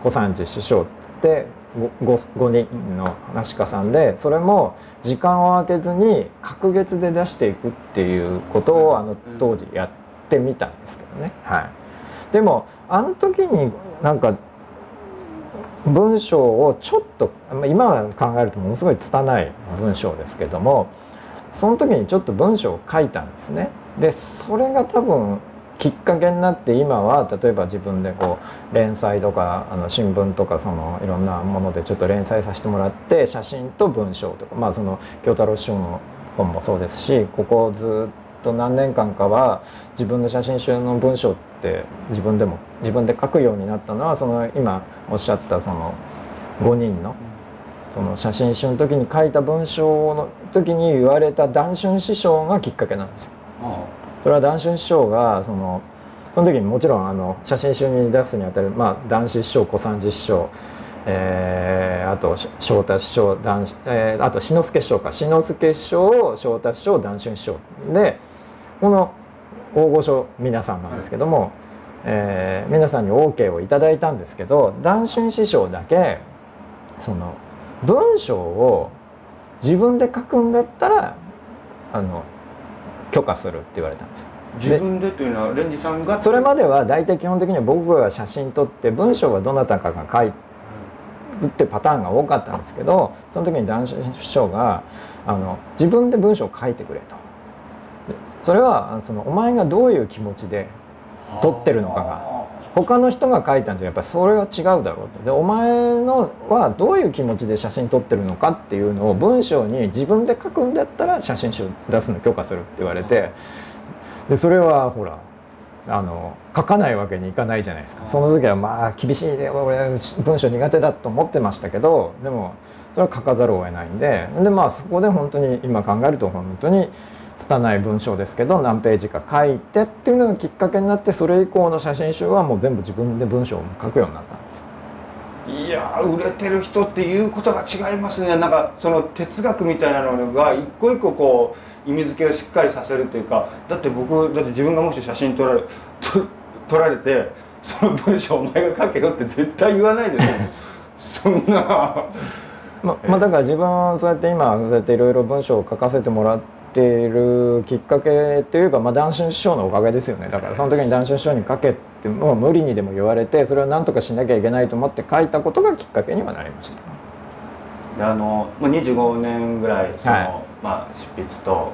小三治師匠って 5, 5人の話家さんでそれも時間を空けずに隔月で出していくっていうことをあの当時やってみたんですけどね。はい、でもあの時になんか文章をちょっと今は考えるとものすごい拙い文章ですけどもその時にちょっと文章を書いたんですね。でそれが多分きっかけになって今は例えば自分でこう連載とかあの新聞とかそのいろんなものでちょっと連載させてもらって写真と文章とかまあその京太郎師匠の本もそうですしここずっと何年間かは自分の写真集の文章って自分でも自分で書くようになったのはその今おっしゃったその5人のその写真集の時に書いた文章の時に言われた談春師匠がきっかけなんですよ。それは談春師匠がそのその時にもちろんあの写真集に出すにあたる、まあ、男子師匠小三治師匠、えー、あと翔太師匠男子、えー、あと志の輔師匠か。志の輔師匠翔太師匠談春師匠。でこの大御所皆さんなんですけども、はい、えー、皆さんに OK をいただいたんですけど談春師匠だけその文章を自分で書くんだったらあの許可するって言われたんです自分でというのはレンジさんがそれまでは大体基本的には僕が写真撮って文章はどなたかが書いてってパターンが多かったんですけどその時に男子師匠があの自分で文章を書いてくれと。それはそのお前がどういう気持ちで撮ってるのかが他の人が書いたんじゃやっぱりそれは違うだろうと。でお前のはどういう気持ちで写真撮ってるのかっていうのを文章に自分で書くんだったら写真集出すの許可するって言われてでそれはほらあの書かないわけにいかないじゃないですか。その時はまあ厳しいで俺文章苦手だと思ってましたけどでもそれは書かざるを得ないんででまあそこで本当に今考えると本当に拙い文章ですけど何ページか書いてっていうのがきっかけになってそれ以降の写真集はもう全部自分で文章を書くようになったんです。いや売れてる人っていうことが違いますね。なんかその哲学みたいなのが一個一個こう意味付けをしっかりさせるというかだって僕だって自分がもし写真撮られ 撮られてその文章お前が書けよって絶対言わないですよ そんな。ままあ、だから自分そうやって今そうやっていろいろ文章を書かせてもらってているきっかけっていうか、まあ、談春師匠のおかげですよね。だからその時に談春師匠に書けってもう無理にでも言われてそれを何とかしなきゃいけないと思って書いたことがきっかけにはなりました。であの25年ぐらいその、はい、まあ、執筆と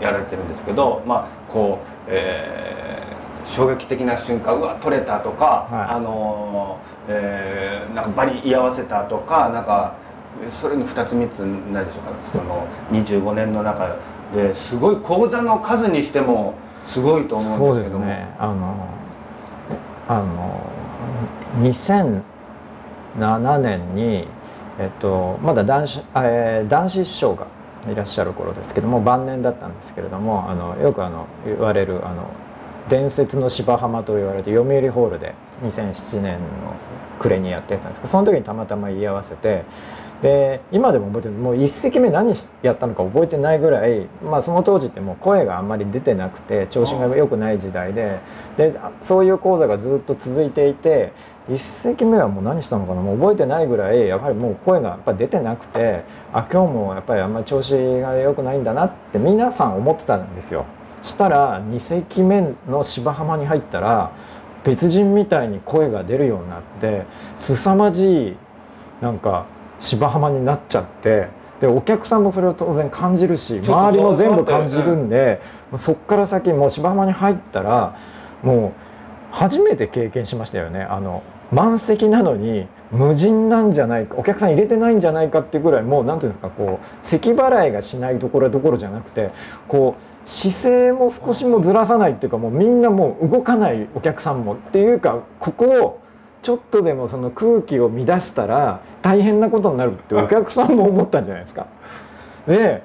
やられてるんですけど、まあこうえー、衝撃的な瞬間うわ取れたとか、はい、あのえー、なんか場に居合わせたとかなんかそれに2つ3つないでしょうか。その25年の中ですごい講座の数にしてもすごいと思うんですけども、ね、あのあの2007年に、えっと、まだ男子,、えー、男子師匠がいらっしゃる頃ですけども晩年だったんですけれどもあのよくあの言われるあの伝説の芝浜と言われて読売ホールで2007年の暮れにやってたんですけどその時にたまたま言い合わせてで今でも覚えてるもう1席目何やったのか覚えてないぐらい、まあ、その当時ってもう声があんまり出てなくて調子が良くない時代ででそういう講座がずっと続いていて1席目はもう何したのかなもう覚えてないぐらいやはりもう声がやっぱ出てなくてあ今日もやっぱりあんまり調子が良くないんだなって皆さん思ってたんですよ。したら2席目の芝浜に入ったら別人みたいに声が出るようになって凄まじいなんか芝浜になっちゃってでお客さんもそれを当然感じるし周りも全部感じるんで、ね、そっから先もう芝浜に入ったらもう初めて経験しましたよね。あの満席なのに無人なんじゃないかお客さん入れてないんじゃないかっていうぐらいもう何ていうんですかこう咳払いがしないところどころじゃなくてこう姿勢も少しもずらさないっていうかもうみんなもう動かないお客さんもっていうかここをちょっとでもその空気を乱したら大変なことになるってお客さんも思ったんじゃないですか。で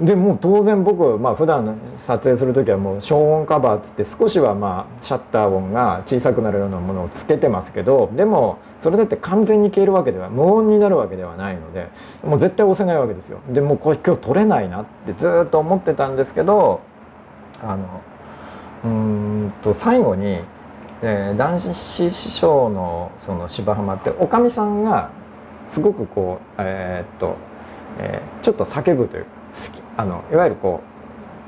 でもう当然僕まあ普段撮影する時はもう消音カバーっつって少しはまあシャッター音が小さくなるようなものをつけてますけどでもそれだって完全に消えるわけでは無音になるわけではないのでもう絶対押せないわけですよ。でもうこれ今日撮れないなってずっと思ってたんですけどあのうんと最後にえー、男子師匠のその芝浜っておかみさんがすごくこうえー、っと、えー、ちょっと叫ぶというあのいわゆるこ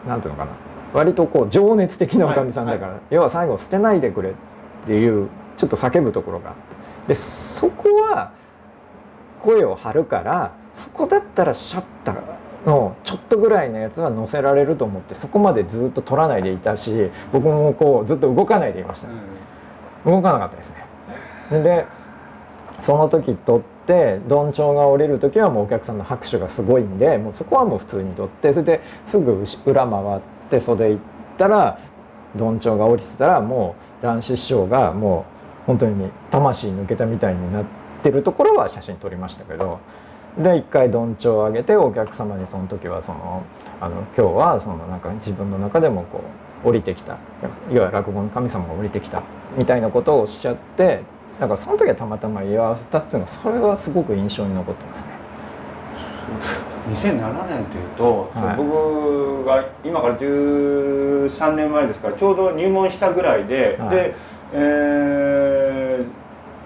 うなんていうのかな割とこう情熱的なおかみさんだから、はいはい、要は最後捨てないでくれっていうちょっと叫ぶところがあって。でそこは声を張るからそこだったらシャッターのちょっとぐらいのやつは乗せられると思ってそこまでずっと取らないでいたし僕もこうずっと動かないでいました、うん、動かなかったですね。でその時取ってどんちょうが降りる時はもうお客さんの拍手がすごいんでもうそこはもう普通に取ってそれですぐ裏回って袖行ったらどんちょうが降りてたらもう男子師匠がもう本当に魂抜けたみたいになってるところは写真撮りましたけどで一回どんちょうを上げてお客様にその時はそのあの今日はそのなんか自分の中でもこう降りてきた。いわゆる落語の神様が降りてきたみたいなことをおっしゃってだからその時はたまたま居合わせたっていうのはそれはすごく印象に残ってますね。2007年というと、はい、僕が今から13年前ですからちょうど入門したぐらいで、はい、で、え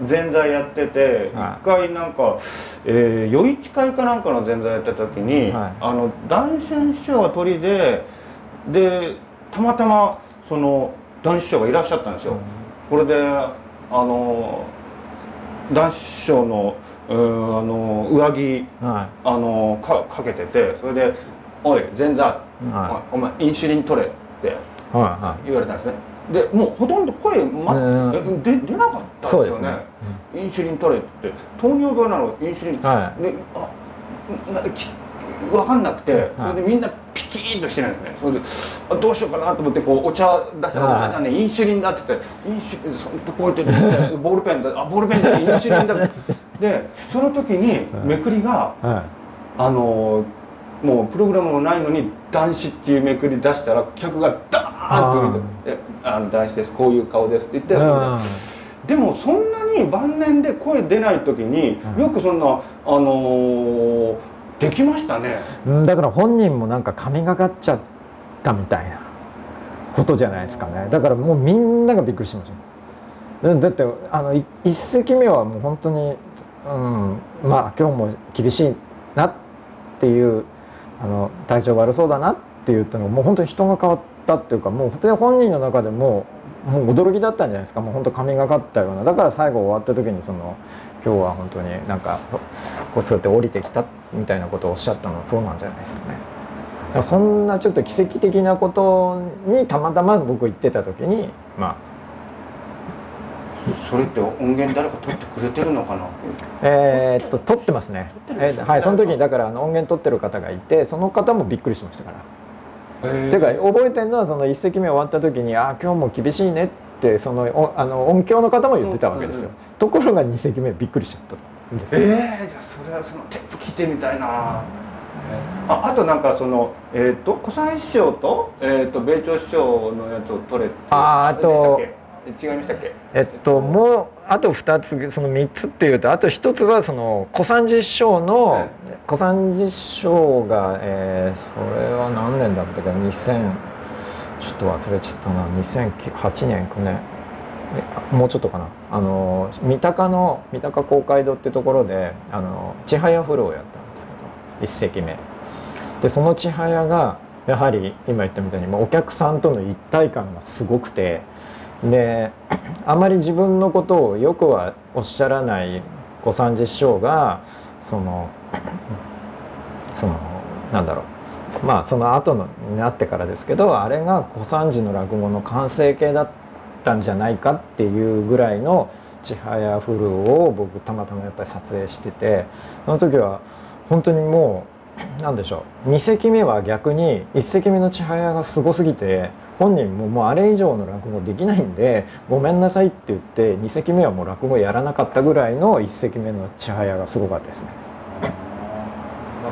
ー、前座やってて、はい、一回なんか、えー、余市会かなんかの前座やった時に、はい、あの談春師匠が鳥ででたまたまその談師匠がいらっしゃったんですよ。うん、これであの男子師匠のあの上着、はい、あのかかけててそれで「おい前座、はい、お前インシュリン取れ」って言われたんですね。でもうほとんど声、ま、で出なかったですよね、ねうん、インシュリン取れって。糖尿病なのインシュリン、はい、であなき分かんなくて、それでみんなピキーンとしてないんですね。それであどうしようかなと思ってこうお茶出したらお茶じゃねインシュリンだって言ってインシュリンそこうやってボールペンだ。あボールペンだ。インシュリンだ。でその時にめくりが、あのもうプログラムもないのに「男子」っていうめくり出したら客がダーンと浮いて「あの男子ですこういう顔です」って言って。でもそんなに晩年で声出ない時によくそんなあのーできましたね。だから本人もなんか神がかっちゃったみたいなことじゃないですかね。だからもうみんながびっくりしました。だってあの一席目はもう本当に、うん、まあ今日も厳しいなっていうあの体調悪そうだなって言ったのがもう本当に人が変わったっていうかもう本当に本人の中でももう驚きだったんじゃないですか。もう本当神がかったような。だから最後終わった時にその今日は本当になんかこうそうやって降りてきたみたいなことをおっしゃったのはそうなんじゃないですかね。そんなちょっと奇跡的なことにたまたま僕行ってた時にまあそれって音源誰か取ってくれてるのかな？えー、っと取ってますねえー、はいその時にだから音源取ってる方がいてその方もびっくりしましたから。えー、ていうか覚えてるのはその1席目終わった時に「ああ今日も厳しいね」ってそのあの音響の方も言ってたわけですよ、ところが2席目びっくりしちゃったんですよ。ええー、じゃあそれはそのテープ聞いてみたいな、ああとなんかそのえっ、ー、と小西師匠と,、えーと、米朝師匠のやつを取れああと違いましたっけ？えっともうあと2つその3つっていうとあと1つはその小三治師匠の、小三治師匠が、えー、それは何年だったか2000ちょっと忘れちゃったな。2008年9年。もうちょっとかな。あの三鷹の三鷹公会堂ってところであの千早風呂をやったんですけど。一席目。でその千早がやはり今言ったみたいにお客さんとの一体感がすごくて。であまり自分のことをよくはおっしゃらない小三治師匠がそのそのなんだろう。まあその後のになってからですけどあれが小三治の落語の完成形だったんじゃないかっていうぐらいの「ちはやふる」を僕たまたまやっぱり撮影しててその時は本当にもう何でしょう2席目は逆に1席目の千早がすごすぎて本人ももうあれ以上の落語できないんでごめんなさいって言って2席目はもう落語やらなかったぐらいの1席目の千早がすごかったですね。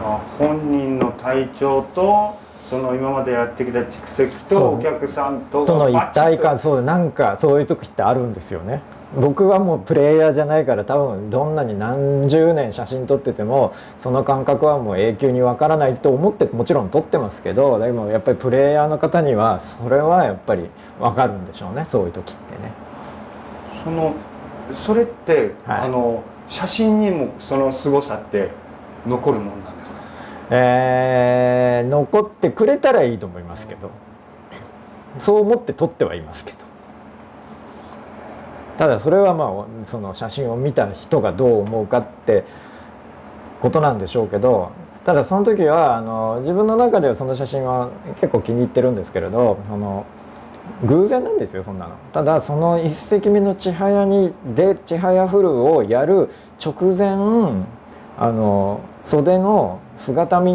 だから本人の体調とその今までやってきた蓄積とお客さんととの一体感そうなんかそういう時ってあるんですよね。僕はもうプレイヤーじゃないから多分どんなに何十年写真撮っててもその感覚はもう永久にわからないと思ってもちろん撮ってますけどでもやっぱりプレイヤーの方にはそれはやっぱりわかるんでしょうねそういう時ってね。そのそれって、はい、あの写真にもその凄さって残るもんなんですか？えー、残ってくれたらいいと思いますけど。そう思って撮ってはいますけど。ただそれはまあその写真を見た人がどう思うかってことなんでしょうけどただその時はあの自分の中ではその写真は結構気に入ってるんですけれどあの偶然なんですよそんなの。ただその一席目の「千早に」で「千早フル」をやる直前あの袖の姿見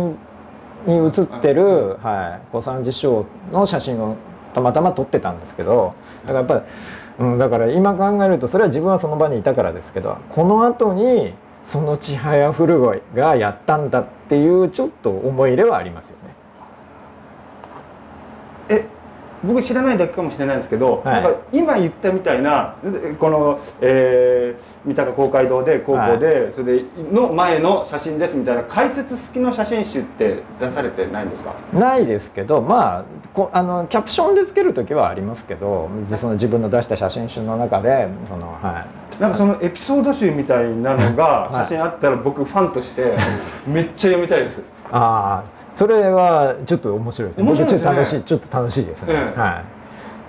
に写ってる、はい、小三治師匠の写真をたまたま撮ってたんですけどだからやっぱり、うん、だから今考えるとそれは自分はその場にいたからですけどこの後にその千早古声がやったんだっていうちょっと思い入れはありますよね。え僕知らないだけかもしれないんですけど、はい、なんか今言ったみたいなこの、えー、三鷹公会堂で高校で、はい、それでの前の写真ですみたいな解説付きの写真集って出されてないんですか？ないですけどまあこあのキャプションでつける時はありますけどその自分の出した写真集の中でそのはい。なんかそのエピソード集みたいなのが写真あったら僕ファンとしてめっちゃ読みたいです。ああそれはちょっと面白いですね。面白いですね。楽しいちょっと楽しいですね。うん、は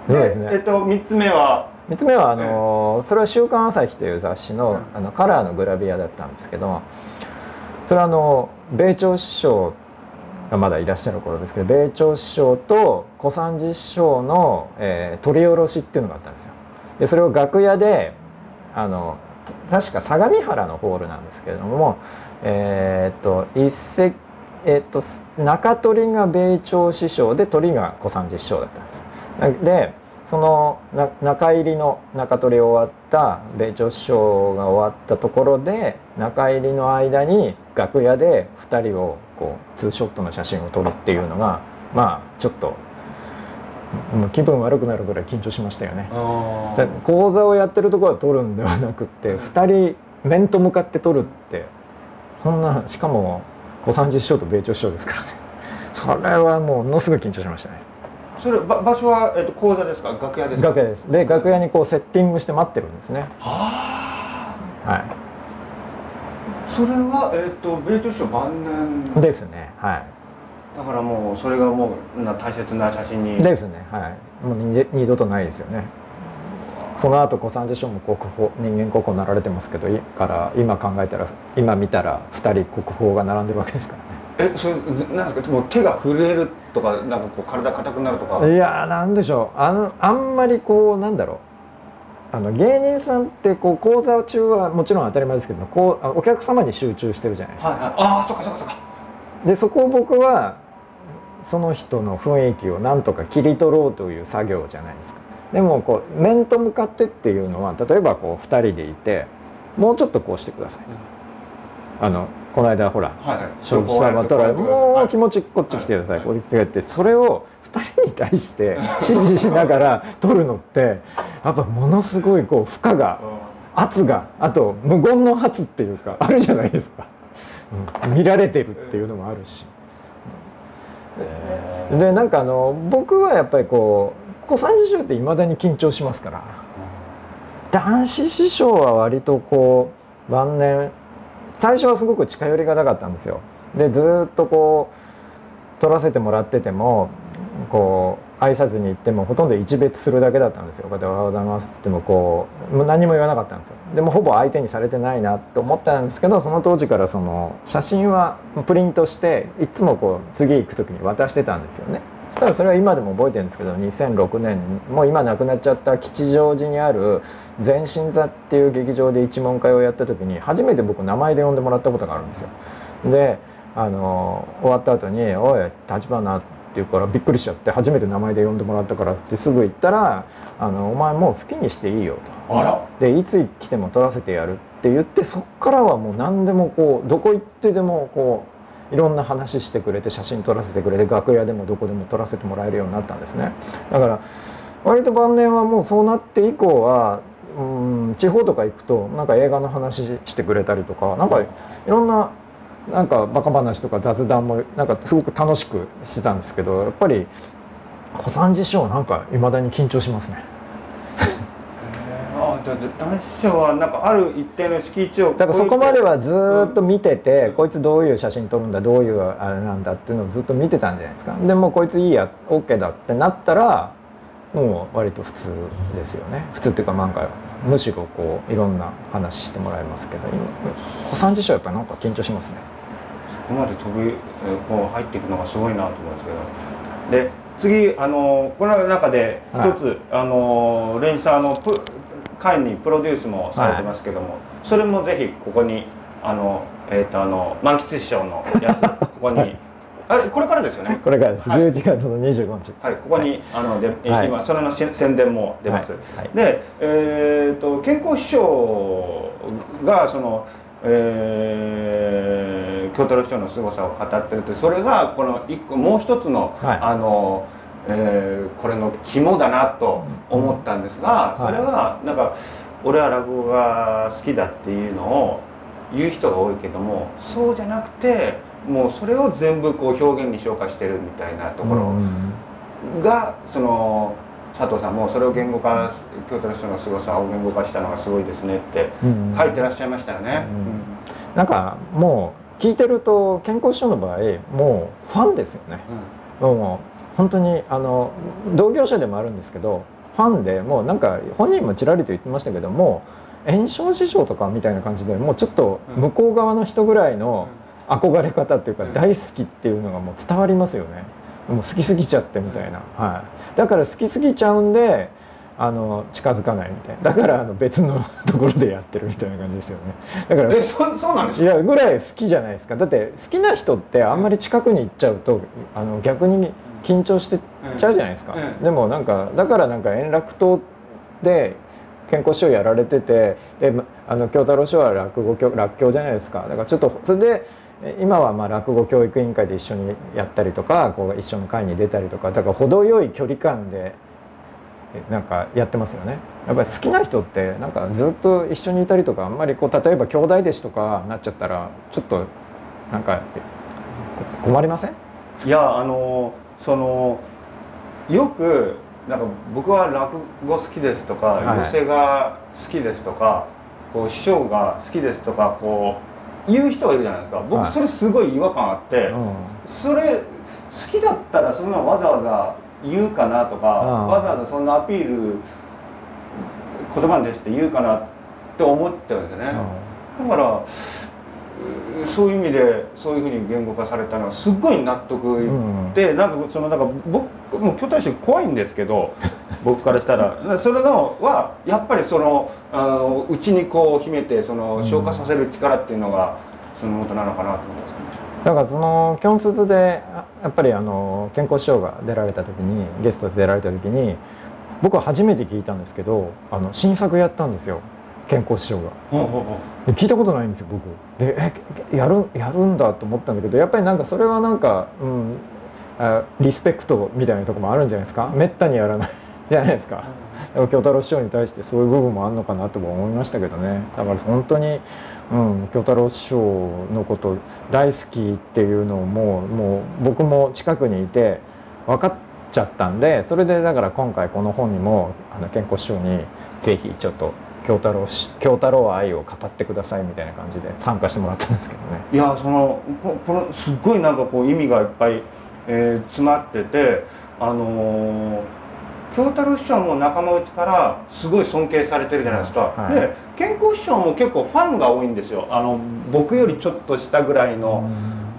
い。でですね。えっと三つ目は？三つ目はあの、それは週刊朝日という雑誌のあのカラーのグラビアだったんですけど、それはあの米朝師匠がまだいらっしゃる頃ですけど、米朝師匠と小三治師匠の、えー、取り下ろしっていうのがあったんですよ。でそれを楽屋であの確か相模原のホールなんですけれども、えー、っと一席えっと、中取が米朝師匠で鳥が小三治師匠だったんです。でその中入りの中取り終わった米朝師匠が終わったところで中入りの間に楽屋で2人をこうツーショットの写真を撮るっていうのがまあちょっと気分悪くなるぐらい緊張しましたよね。講座をやってるところは撮るんではなくて2人面と向かって撮るってそんなしかも小三治師匠と米朝師匠ですからね。それはものすごい緊張しましたね。それ場所は、えっと、講座ですか？楽屋です楽屋です。で楽屋にこうセッティングして待ってるんですね。はい。それは、えっと、米朝師匠晩年？ですね。はい。だからもうそれがもうな大切な写真に。ですね。はい。もう二度とないですよねその後小三治師匠も国宝人間国宝なられてますけどから今考えたら今見たら2人国宝が並んでるわけですからね。えそれなんですか？もう手が震えるとかなんかこう体硬くなるとか。いやなんでしょう。あのあんまりこうなんだろう。あの芸人さんってこう講座中はもちろん当たり前ですけどこうお客様に集中してるじゃないですか、はいはい、ああそっかそっかそっか。でそこを僕はその人の雰囲気をなんとか切り取ろうという作業じゃないですかでもこう面と向かってっていうのは例えばこう2人でいてもうちょっとこうしてください、うん、あのこの間ほら、はいはい、将棋さんがったらもう気持ちこっち来てください、はい、こっち来てってそれを2人に対して指示しながら取るのってやっぱものすごいこう負荷が圧があと無言の圧っていうかあるじゃないですか、うん、見られてるっていうのもあるし。でなんかあの僕はやっぱりこう小三治師匠っていまだに緊張しますから、男子師匠は割とこう晩年最初はすごく近寄りがたかったんですよ。でずっとこう撮らせてもらっててもこう挨拶に行ってもほとんど一別するだけだったんですよ。こうやって「おはようございます」ってもこう何も言わなかったんですよ。でもほぼ相手にされてないなと思ったんですけどその当時からその写真はプリントしていつもこう次行く時に渡してたんですよね。ただそれは今でも覚えてるんですけど2006年もう今亡くなっちゃった吉祥寺にある前進座っていう劇場で一問会をやった時に初めて僕名前で呼んでもらったことがあるんですよ。であの終わった後に「おい立花」って言うからびっくりしちゃって初めて名前で呼んでもらったからってすぐ言ったら「あのお前もう好きにしていいよ」と。でいつ来ても撮らせてやるって言ってそっからはもう何でもこうどこ行ってでもこういろんな話してくれて写真撮らせてくれて楽屋でもどこでも撮らせてもらえるようになったんですね。だから割と晩年はもうそうなって以降はうん地方とか行くとなんか映画の話してくれたりとかなんかいろんななんかバカ話とか雑談もなんかすごく楽しくしてたんですけどやっぱり小三治師匠なんかいまだに緊張しますね。あじゃあ男子賞はなんかある一定の敷地をだからそこまではずっと見てて、うん、こいつどういう写真撮るんだどういうあれなんだっていうのをずっと見てたんじゃないですか。でもこいついいや OK だってなったらもう割と普通ですよね。普通っていうかなんかむしろこういろんな話してもらいますけど。今小三治賞やっぱなんか緊張しますね。そこまで飛びこう入っていくのがすごいなと思うんですけど。で次あのこの中で一つ、はい、あのレンジさんのプ会にプロデュースもされてますけども、はい、それもぜひここにあのえっ、ー、とあの満喫師匠のやつここにあれこれからですよね？これからです。十、はい、月の二十五日はい、ここに、はい、あので、はい、今それの宣伝も出ます。で、えっ、ー、と健康師匠がその。えー、京都の師匠の凄さを語ってるってそれがこの一個もう一つの、あの、えー、これの肝だなと思ったんですが、それはなんか俺は落語が好きだっていうのを言う人が多いけどもそうじゃなくてもうそれを全部こう表現に昇華してるみたいなところが、その佐藤さんもそれを言語化京都の人の凄さを言語化したのがすごいですねって書いてらっしゃいましたよね。なんかもう聞いてると健康師匠の場合もうファンですよね。うん、もう本当にあの同業者でもあるんですけどファンでもうなんか本人もちらりと言ってましたけども炎症師匠とかみたいな感じでもうちょっと向こう側の人ぐらいの、うん。憧れ方っていうか大好きっていうのがもう伝わりますよね。もう好きすぎちゃってみたいな、はい、だから好きすぎちゃうんであの近づかないみたいな。だからあの別のところでやってるみたいな感じですよね。だからえそそうなんですか？いやぐらい好きじゃないですか。だって好きな人ってあんまり近くに行っちゃうとあの逆に緊張してちゃうじゃないですか、でもなんかだからなんか円楽島で健康師匠やられててであの京太郎師匠は落語教落教じゃないですか。だからちょっとそれで今はまあ落語教育委員会で一緒にやったりとかこう一緒の会に出たりとかだから程よい距離感でなんかやってますよね。やっぱり好きな人ってなんかずっと一緒にいたりとかあんまりこう例えば兄弟弟子とかなっちゃったらちょっとなんか困りません？いやあのそのよくなんか僕は落語好きですとか寄席が好きですとか、こう師匠が好きですとかこう言う人がいるじゃないですか。僕それすごい違和感あって、それ好きだったらそんなわざわざ言うかなとか、わざわざそんなアピール言葉に出して言うかなって思っちゃうんですよね、だからそういう意味でそういうふうに言語化されたのはすっごい納得いって、うん、なんかそのなんか僕もう京都市怖いんですけど 僕からしたら。それのはやっぱりそのあのうちにこう秘めてその消化させる力っていうのがその元なのかなと思ってますね。だからそのキョンスズでやっぱりあの健康師匠が出られた時にゲストで出られた時に僕は初めて聞いたんですけどあの新作やったんですよ健康師匠が。聞いたことないんですよ僕。でえやるやるんだと思ったんだけどやっぱりなんかそれはなんか、うん、あリスペクトみたいなとこもあるんじゃないですか？めったにやらない じゃないですか？京太郎師匠に対してそういう部分もあるのかなとも思いましたけどねだから本当に、うん、京太郎師匠のこと大好きっていうのをもうもう僕も近くにいて分かっちゃったんでそれでだから今回この本にもあの健康師匠にぜひちょっと京太郎京太郎愛を語ってくださいみたいな感じで参加してもらったんですけどね。いやそのここのすっごいなんかこう意味がいっぱい、えー、詰まっててあのー、京太郎師匠も仲間内からすごい尊敬されてるじゃないですか、はい、で健康師匠も結構ファンが多いんですよ。あの僕よりちょっとしたぐらいの、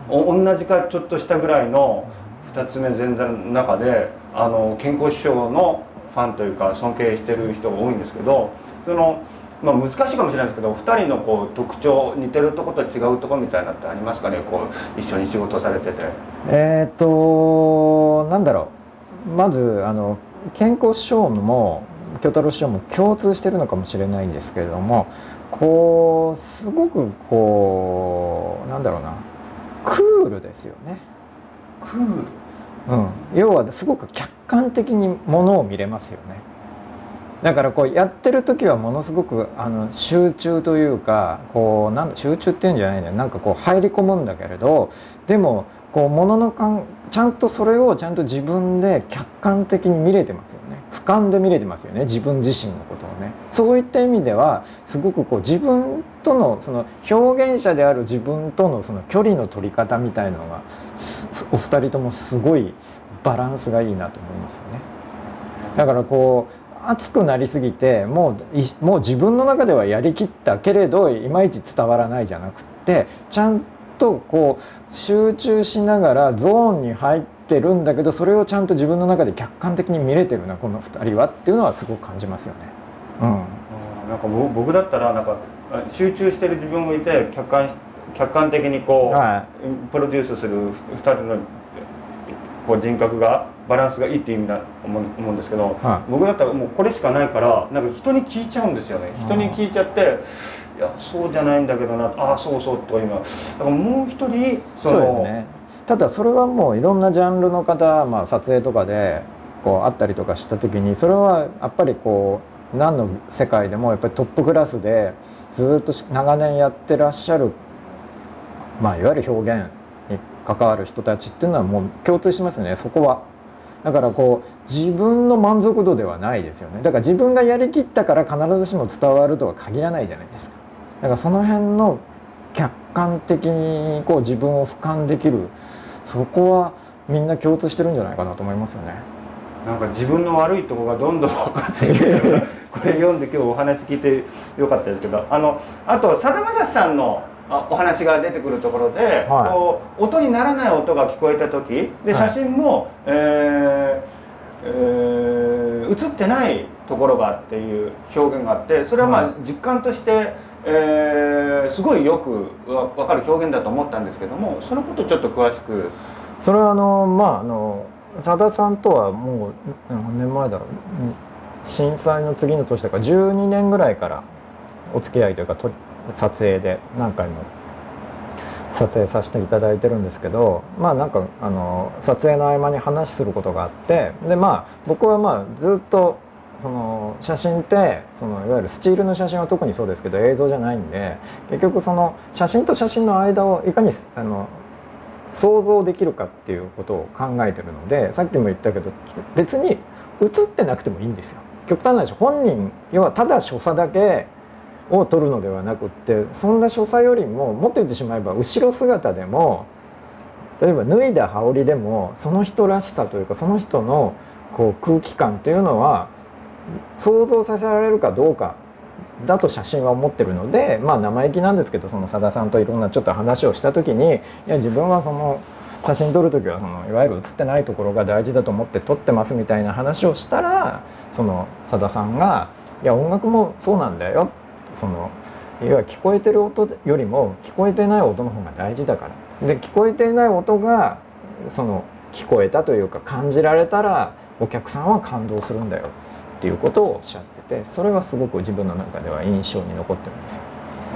同じかちょっとしたぐらいの2つ目前座の中であの健康師匠のファンというか尊敬してる人が多いんですけどその、まあ、難しいかもしれないですけど2人のこう特徴似てるとこと違うとこみたいなってありますかね？こう一緒に仕事されてて。えっ、となんだろう。まずあの健康師匠も京太郎師匠も共通してるのかもしれないんですけれどもこうすごくこうなんだろうなクールですよね。クールうん、要はすごく客観的にものを見れますよね。だからこうやってる時はものすごくあの集中というかこうなん集中っていうんじゃないんだよなんかこう入り込むんだけれどでもこうもののかんちゃんとそれをちゃんと自分で客観的に見れてますよね。俯瞰で見れてますよね。自分自身のことをね。そういった意味ではすごくこう自分とのその表現者である自分とのその距離の取り方みたいのがお二人ともすごいバランスがいいなと思いますよね。だからこう熱くなりすぎてもうもう自分の中ではやりきったけれどいまいち伝わらないじゃなくってちゃんとこう集中しながらゾーンに入ってるんだけどそれをちゃんと自分の中で客観的に見れてるなこの2人はっていうのはすごく感じますよね。うん、なんか僕だったらなんか集中してる自分もいて客観客観的にこう、はい、プロデュースする2人のこう人格がバランスがいいっていう意味だ思うんですけど、はい、僕だったらもうこれしかないからなんか人に聞いちゃうんですよね。人に聞いちゃっていやそうじゃないんだけどな。ああそうそうと今。だからもう一人そそうですね。ただそれはもういろんなジャンルの方、まあ、撮影とかでこう会ったりとかした時にそれはやっぱりこう何の世界でもやっぱりトップクラスでずっと長年やってらっしゃる、まあ、いわゆる表現に関わる人たちっていうのはもう共通しますね。そこは。だからこう自分の満足度ではないですよね。だから自分がやりきったから必ずしも伝わるとは限らないじゃないですか。だからその辺の客観的にこう自分を俯瞰できるそこはみんな共通してるんじゃないかなと思いますよね。なんか自分の悪いとこがどんどん分かっていく これ読んで今日お話聞いてよかったですけどあのあとさだまさしさんのお話が出てくるところで、はい、こう音にならない音が聞こえた時で写真も、はい、えーえー、映ってないところがっていう表現があってそれはまあ実感として、えー、すごいよく分かる表現だと思ったんですけどもそのことちょっと詳しく。それはあのまああの佐田さんとはもう何年前だろう震災の次の年だから12年ぐらいからお付き合いというか撮影で何回も撮影させていただいてるんですけどまあなんかあの撮影の合間に話することがあってでまあ僕はまあずっとその写真ってそのいわゆるスチールの写真は特にそうですけど映像じゃないんで結局その写真と写真の間をいかにあの想像できるかっていうことを考えてるのでさっきも言ったけど別に映ってなくてもいいんですよ。極端な話本人要はただ所作だけを取るのではなくってそんな所作よりももっと言ってしまえば後ろ姿でも例えば脱いだ羽織でもその人らしさというかその人のこう空気感っていうのは想像させられるかどうかだと写真は思ってるのでまあ生意気なんですけどそのさださんといろんなちょっと話をした時にいや自分はその写真撮る時はそのいわゆる写ってないところが大事だと思って撮ってますみたいな話をしたらそのさださんが「いや音楽もそうなんだよ」その要は聞こえてる音よりも聞こえてない音の方が大事だから。で聞こえてない音がその聞こえたというか感じられたらお客さんは感動するんだよ。っていうことをおっしゃっててそれがすごく自分の中では印象に残ってるんです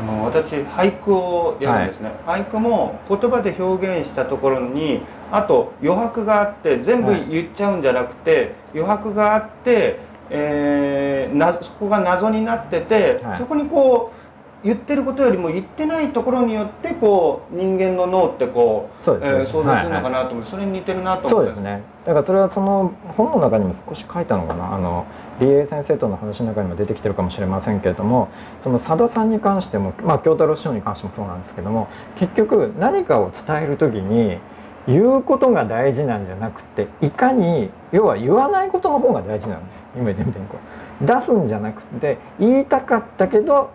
あの私俳句をやるんですね、はい、俳句も言葉で表現したところにあと余白があって全部言っちゃうんじゃなくて、はい、余白があってえー、なそこが謎になってて、はい、そこにこう言ってることよりも言ってないところによってこう人間の脳ってこうう、ね、えー、想像するのかなと思って、はいはい、それに似てるなと思って。そうですね。だからそれはその本の中にも少し書いたのかな。あの理恵先生との話の中にも出てきてるかもしれませんけれどもその佐田さんに関してもまあ京太郎師匠に関してもそうなんですけども結局何かを伝える時に言うことが大事なんじゃなくていかに要は言わないことの方が大事なんです。今言ってみたいにこう出すんじゃなくて言いたかったけど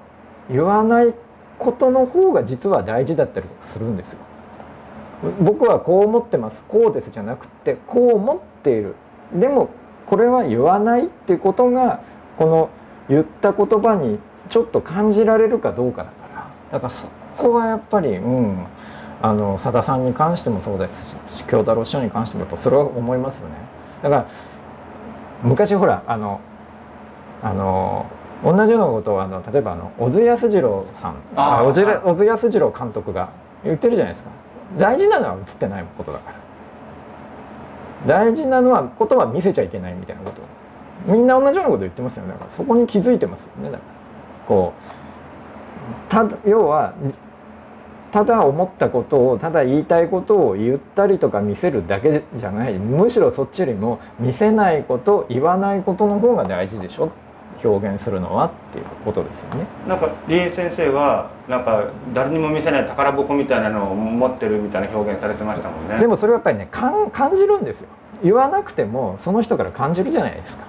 言わないことの方が実は大事だったりとかするんですよ。僕はこう思ってますこうですじゃなくてこう思っている。でもこれは言わないっていうことがこの言った言葉にちょっと感じられるかどうかだから。だからそこはやっぱりうんあの佐田さんに関してもそうですし京太郎師匠に関してもやっぱそれは思いますよね。だから昔ほらあのあの同じようなことをあの例えばあの小津安二郎さん小津小津安二郎監督が言ってるじゃないですか。大事なのは映ってないことだから。大事なのはことは見せちゃいけないみたいなこと。みんな同じようなこと言ってますよね。だからそこに気づいてますよね。だからこうた要はただ思ったことをただ言いたいことを言ったりとか見せるだけじゃない。むしろそっちよりも見せないこと言わないことの方が大事でしょ表現するのはっていうことですよね。なんか林先生はなんか誰にも見せない宝箱みたいなのを持ってるみたいな表現されてましたもんね。でもそれはやっぱりね感じるんですよ。言わなくてもその人から感じるじゃないですか。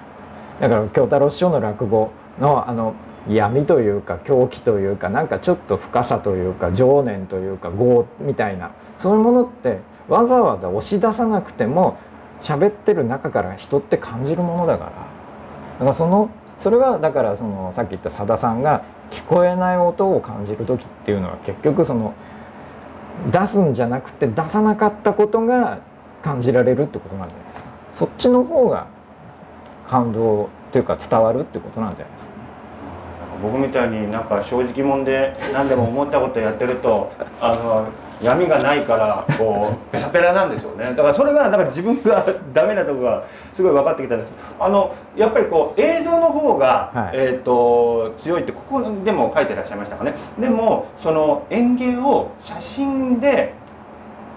だから京太郎師匠の落語のあの闇というか狂気というかなんかちょっと深さというか情念というか業みたいなそういうものってわざわざ押し出さなくても喋ってる中から人って感じるものだからだからそのそれはだからそのさっき言ったさださんが聞こえない音を感じる時っていうのは結局その出すんじゃなくて出さなかったことが感じられるってことなんじゃないですか。そっちの方が感動というか伝わるってことなんじゃないですか僕みたいになんか正直者で何でも思ったことやってるとあの闇がないからこう ペラペラなんでしょうね。だからそれがなんか自分が ダメなとこがすごい分かってきたんです。あのやっぱりこう映像の方が、はい、えーと、強いってここでも書いてらっしゃいましたかね。でもその園芸を写真で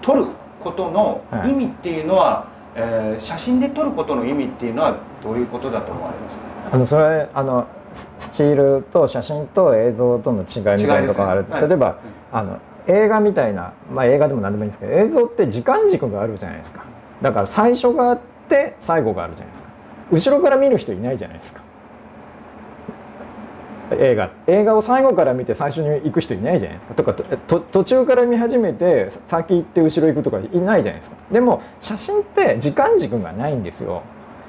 撮ることの意味っていうのは、はい、えー、写真で撮ることの意味っていうのはどういうことだと思われますか？あのそれあのスチールと写真と映像との違いみたいなとこがある、ね。はい、例えば、あの映画みたいな、まあ、映画でも何でもいいんですけど映像って時間軸があるじゃないですか。だから最初があって最後があるじゃないですか。後ろから見る人いないじゃないですか。映画。映画を最後から見て最初に行く人いないじゃないですか。とか途中から見始めて先行って後ろ行くとかいないじゃないですか。でも写真って時間軸がないんですよ。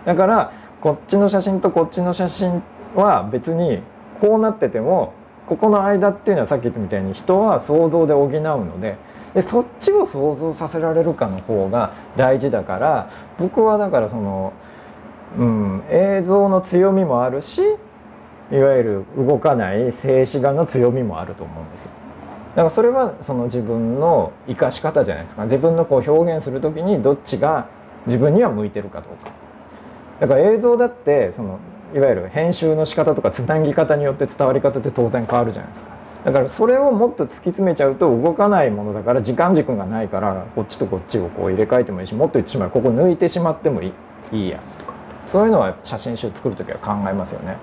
だからこっちの写真とこっちの写真は別にこうなっててもここの間っていうのはさっき言ったみたいに人は想像で補うのででそっちを想像させられるかの方が大事だから僕はだからその、うん、映像の強みもあるしいわゆる動かない静止画の強みもあると思うんですよ。だからそれはその自分の生かし方じゃないですか自分のこう表現する時にどっちが自分には向いてるかどうか。だから映像だってそのいわゆる編集の仕方とかつなぎ方によって伝わり方って当然変わるじゃないですか。だからそれをもっと突き詰めちゃうと動かないものだから時間軸がないからこっちとこっちをこう入れ替えてもいいしもっと言ってしまうここ抜いてしまってもいいいいやとかそういうのは写真集作る時は考えますよね。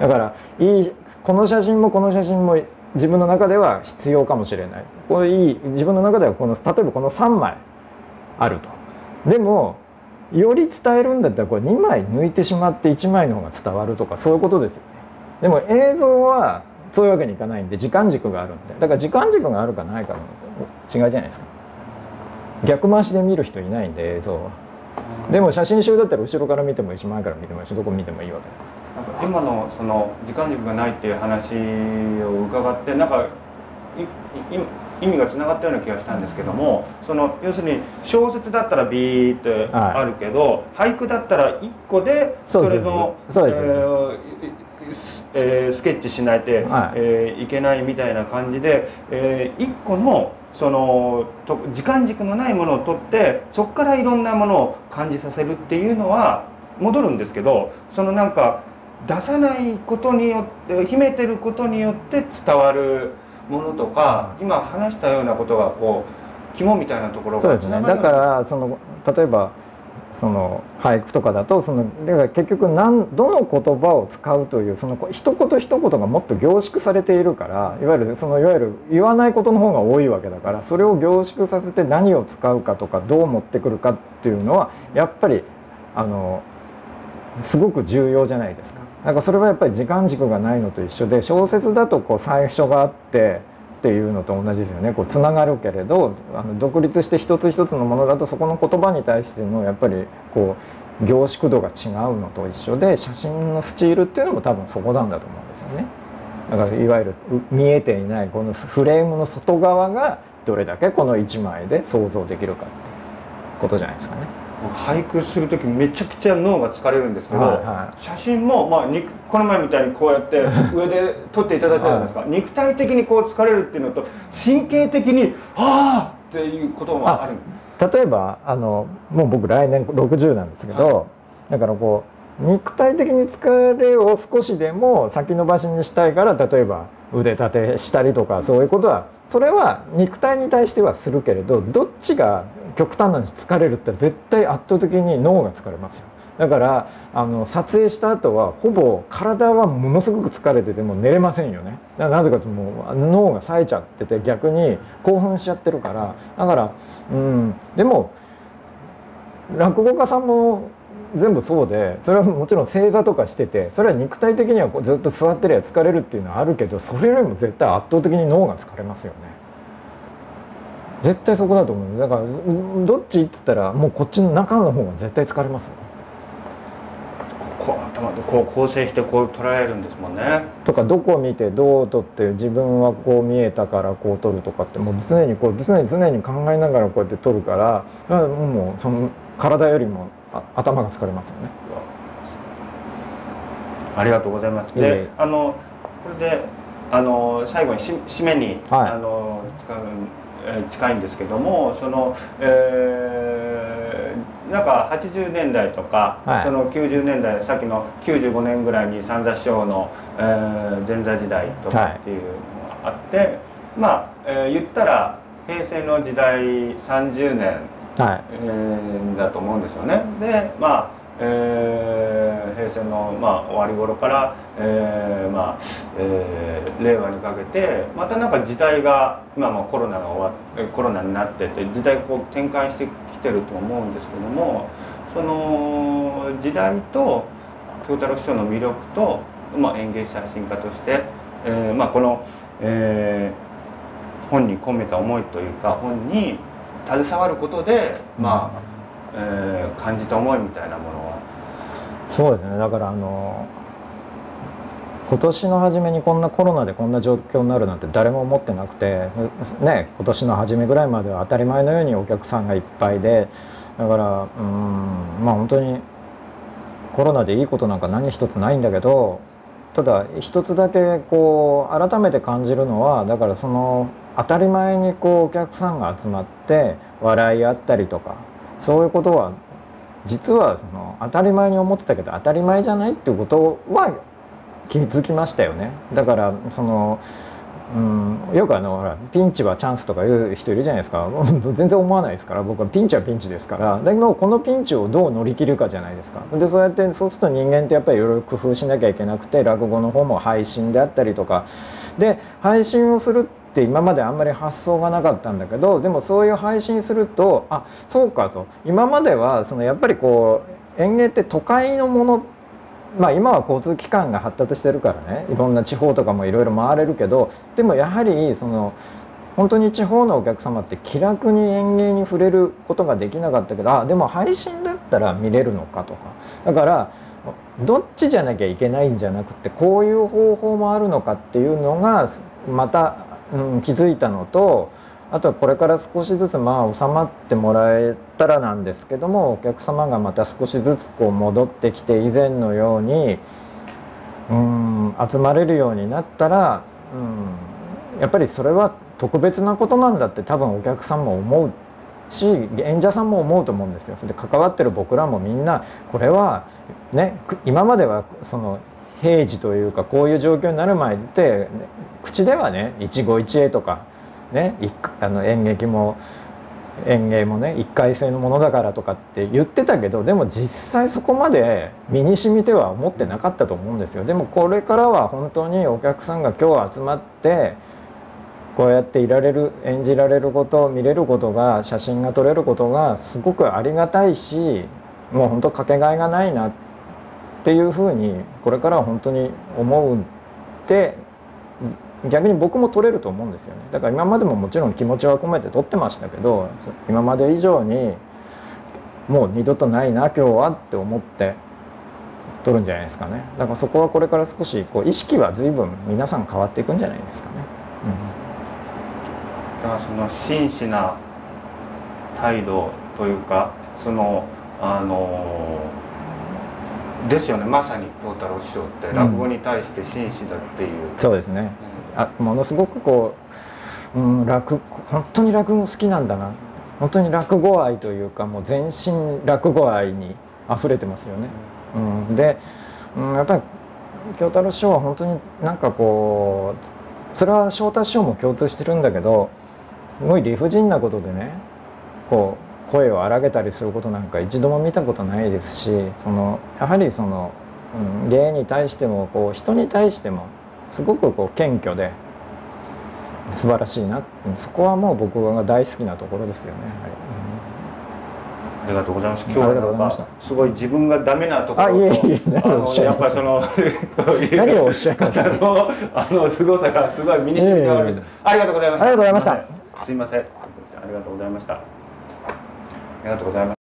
だからいいこの写真もこの写真も自分の中では必要かもしれない。これいい自分の中ではこの例えばこの3枚あると。でもより伝えるんだったらこれ2枚抜いてしまって1枚の方が伝わるとかそういうことですよね。でも映像はそういうわけにいかないんで時間軸があるんで。だから時間軸があるかないかの違いじゃないですか。逆回しで見る人いないんで映像はでも写真集だったら後ろから見てもいいし前から見てもいいしどこ見てもいいわけ。なんか今のその時間軸がないっていう話を伺ってなんか意味がつながったような気がしたんですけどもその要するに小説だったらビーってあるけど、はい、俳句だったら1個でそれのえー、スケッチしないと、はい。えー、いけないみたいな感じで、えー、1個のそのと時間軸のないものを取ってそこからいろんなものを感じさせるっていうのは戻るんですけどそのなんか出さないことによって秘めてることによって伝わる。ものとか今話したようなことがこう肝みたいなところがそうですねだからその例えばその俳句とかだとそのだから結局何どの言葉を使うというその一言一言がもっと凝縮されているからいわゆるそのいわゆる言わないことの方が多いわけだからそれを凝縮させて何を使うかとかどう持ってくるかっていうのはやっぱりあのすごく重要じゃないですか。なんかそれはやっぱり時間軸がないのと一緒で小説だとこう最初があってっていうのと同じですよねこうつながるけれどあの独立して一つ一つのものだとそこの言葉に対してのやっぱりこう凝縮度が違うのと一緒で写真のスチールっていうのも多分そこなんだと思うんですよね。だからいわゆる見えていないこのフレームの外側がどれだけこの1枚で想像できるかってことじゃないですかね。俳句する時めちゃくちゃ脳が疲れるんですけど、はいはい、写真も、まあ、この前みたいにこうやって上で撮っていただいたじゃないですか、はい、肉体的にこう疲れるっていうのと神経的に「ああ!」っていうこともある。例えばあのもう僕来年60なんですけど、はい、だからこう肉体的に疲れを少しでも先延ばしにしたいから例えば腕立てしたりとかそういうことはそれは肉体に対してはするけれどどっちが極端な話疲れるって絶対圧倒的に脳が疲れますよ。だからあの撮影した後はほぼ体はものすごく疲れてても寝れませんよね。だからなぜかというともう脳が冴えちゃってて逆に興奮しちゃってるから。だからうんでも落語家さんも全部そうでそれはもちろん正座とかしててそれは肉体的にはずっと座ってりゃ疲れるっていうのはあるけどそれよりも絶対圧倒的に脳が疲れますよね。絶対そこだと思うだからどっちっつったらもうこっちの中の方が絶対疲れますよこう頭でこう構成してこう捉えるんですもんね。とかどこを見てどう撮って自分はこう見えたからこう撮るとかってもう常にこう常に常に考えながらこうやって撮るからもうその体よりも頭が疲れますよね。ありがとうございます。で、あのこれであの最後にし締めに、はい、あの使う、え近いんですけども、その、えー、なんか80年代とか、はい、その90年代さっきの95年ぐらいに三座師匠の、えー、前座時代とかっていうのがあって、はい、まあ、えー、言ったら平成の時代30年はい。えー、だと思うんですよね。でまあえー、平成の、まあ、終わり頃から、えーまあえー、令和にかけてまたなんか時代が今もコロナが終わコロナになってて時代こう転換してきてると思うんですけどもその時代と京太郎師匠の魅力と、まあ、演芸写真家として、えーまあ、この、えー、本に込めた思いというか本に携わることで、まあえー、感じた思いみたいなものは？そうですね。だからあの今年の初めにこんなコロナでこんな状況になるなんて誰も思ってなくてね今年の初めぐらいまでは当たり前のようにお客さんがいっぱいでだからうんまあ本当にコロナでいいことなんか何一つないんだけどただ一つだけこう改めて感じるのはだからその当たり前にこうお客さんが集まって笑い合ったりとかそういうことは実はその当たり前に思ってたけど当たり前じゃないっていうことは気づきましたよね。だからそのうん、よくあのほらピンチはチャンスとか言う人いるじゃないですか。全然思わないですから。僕はピンチはピンチですから。だけどこのピンチをどう乗り切るかじゃないですか。でそうやってそうすると人間ってやっぱりいろいろ工夫しなきゃいけなくて落語の方も配信であったりとか。で配信をするって今まであんまり発想がなかったんだけどでもそういう配信するとあそうかと。今まではそのやっぱりこう演芸って都会のものまあ今は交通機関が発達してるからね。いろんな地方とかもいろいろ回れるけどでもやはりその本当に地方のお客様って気楽に演芸に触れることができなかったけどあでも配信だったら見れるのかとか。だからどっちじゃなきゃいけないんじゃなくてこういう方法もあるのかっていうのがまた、うん、気づいたのとあとはこれから少しずつまあ収まってもらえたらなんですけどもお客様がまた少しずつこう戻ってきて以前のようにうん集まれるようになったらうんやっぱりそれは特別なことなんだって多分お客さんも思うし演者さんも思うと思うんですよ。で関わってる僕らもみんなこれはね今まではその平時というかこういう状況になる前って口ではね一期一会とかねあの演劇も演芸もね一回性のものだからとかって言ってたけどでも実際そこまで身に染みては思ってなかったと思うんですよ。でもこれからは本当にお客さんが今日集まってこうやっていられる演じられること見れることが写真が撮れることがすごくありがたいしもう本当かけがえがないなってっていうふうにこれからは本当に思うって逆に僕も取れると思うんですよね。だから今までももちろん気持ちは込めて取ってましたけど今まで以上にもう二度とないな今日はって思って取るんじゃないですかね。だからそこはこれから少しこう意識は随分皆さん変わっていくんじゃないですかね、うん、だからその真摯な態度というかそのあのですよね。まさに京太郎師匠って落語に対して真摯だっていう、うん、そうですね、あものすごくこう、うん、落本当に落語好きなんだな。本当に落語愛というかもう全身落語愛に溢れてますよね。うん、で、うん、やっぱり京太郎師匠は本当になんかこうそれは翔太師匠も共通してるんだけどすごい理不尽なことでねこう声を荒げたりすることなんか一度も見たことないですしそのやはりその、うん、芸に対してもこう人に対してもすごくこう謙虚で素晴らしいなそこはもう僕が大好きなところですよね。はいありがとうございます。今日はすごい自分がダメなところと、いえいえあのやっぱその何をおっしゃいます？あのあの凄さがすごい身に染みております。ありがとうございました。ありがとうございました。すいません。ありがとうございました。en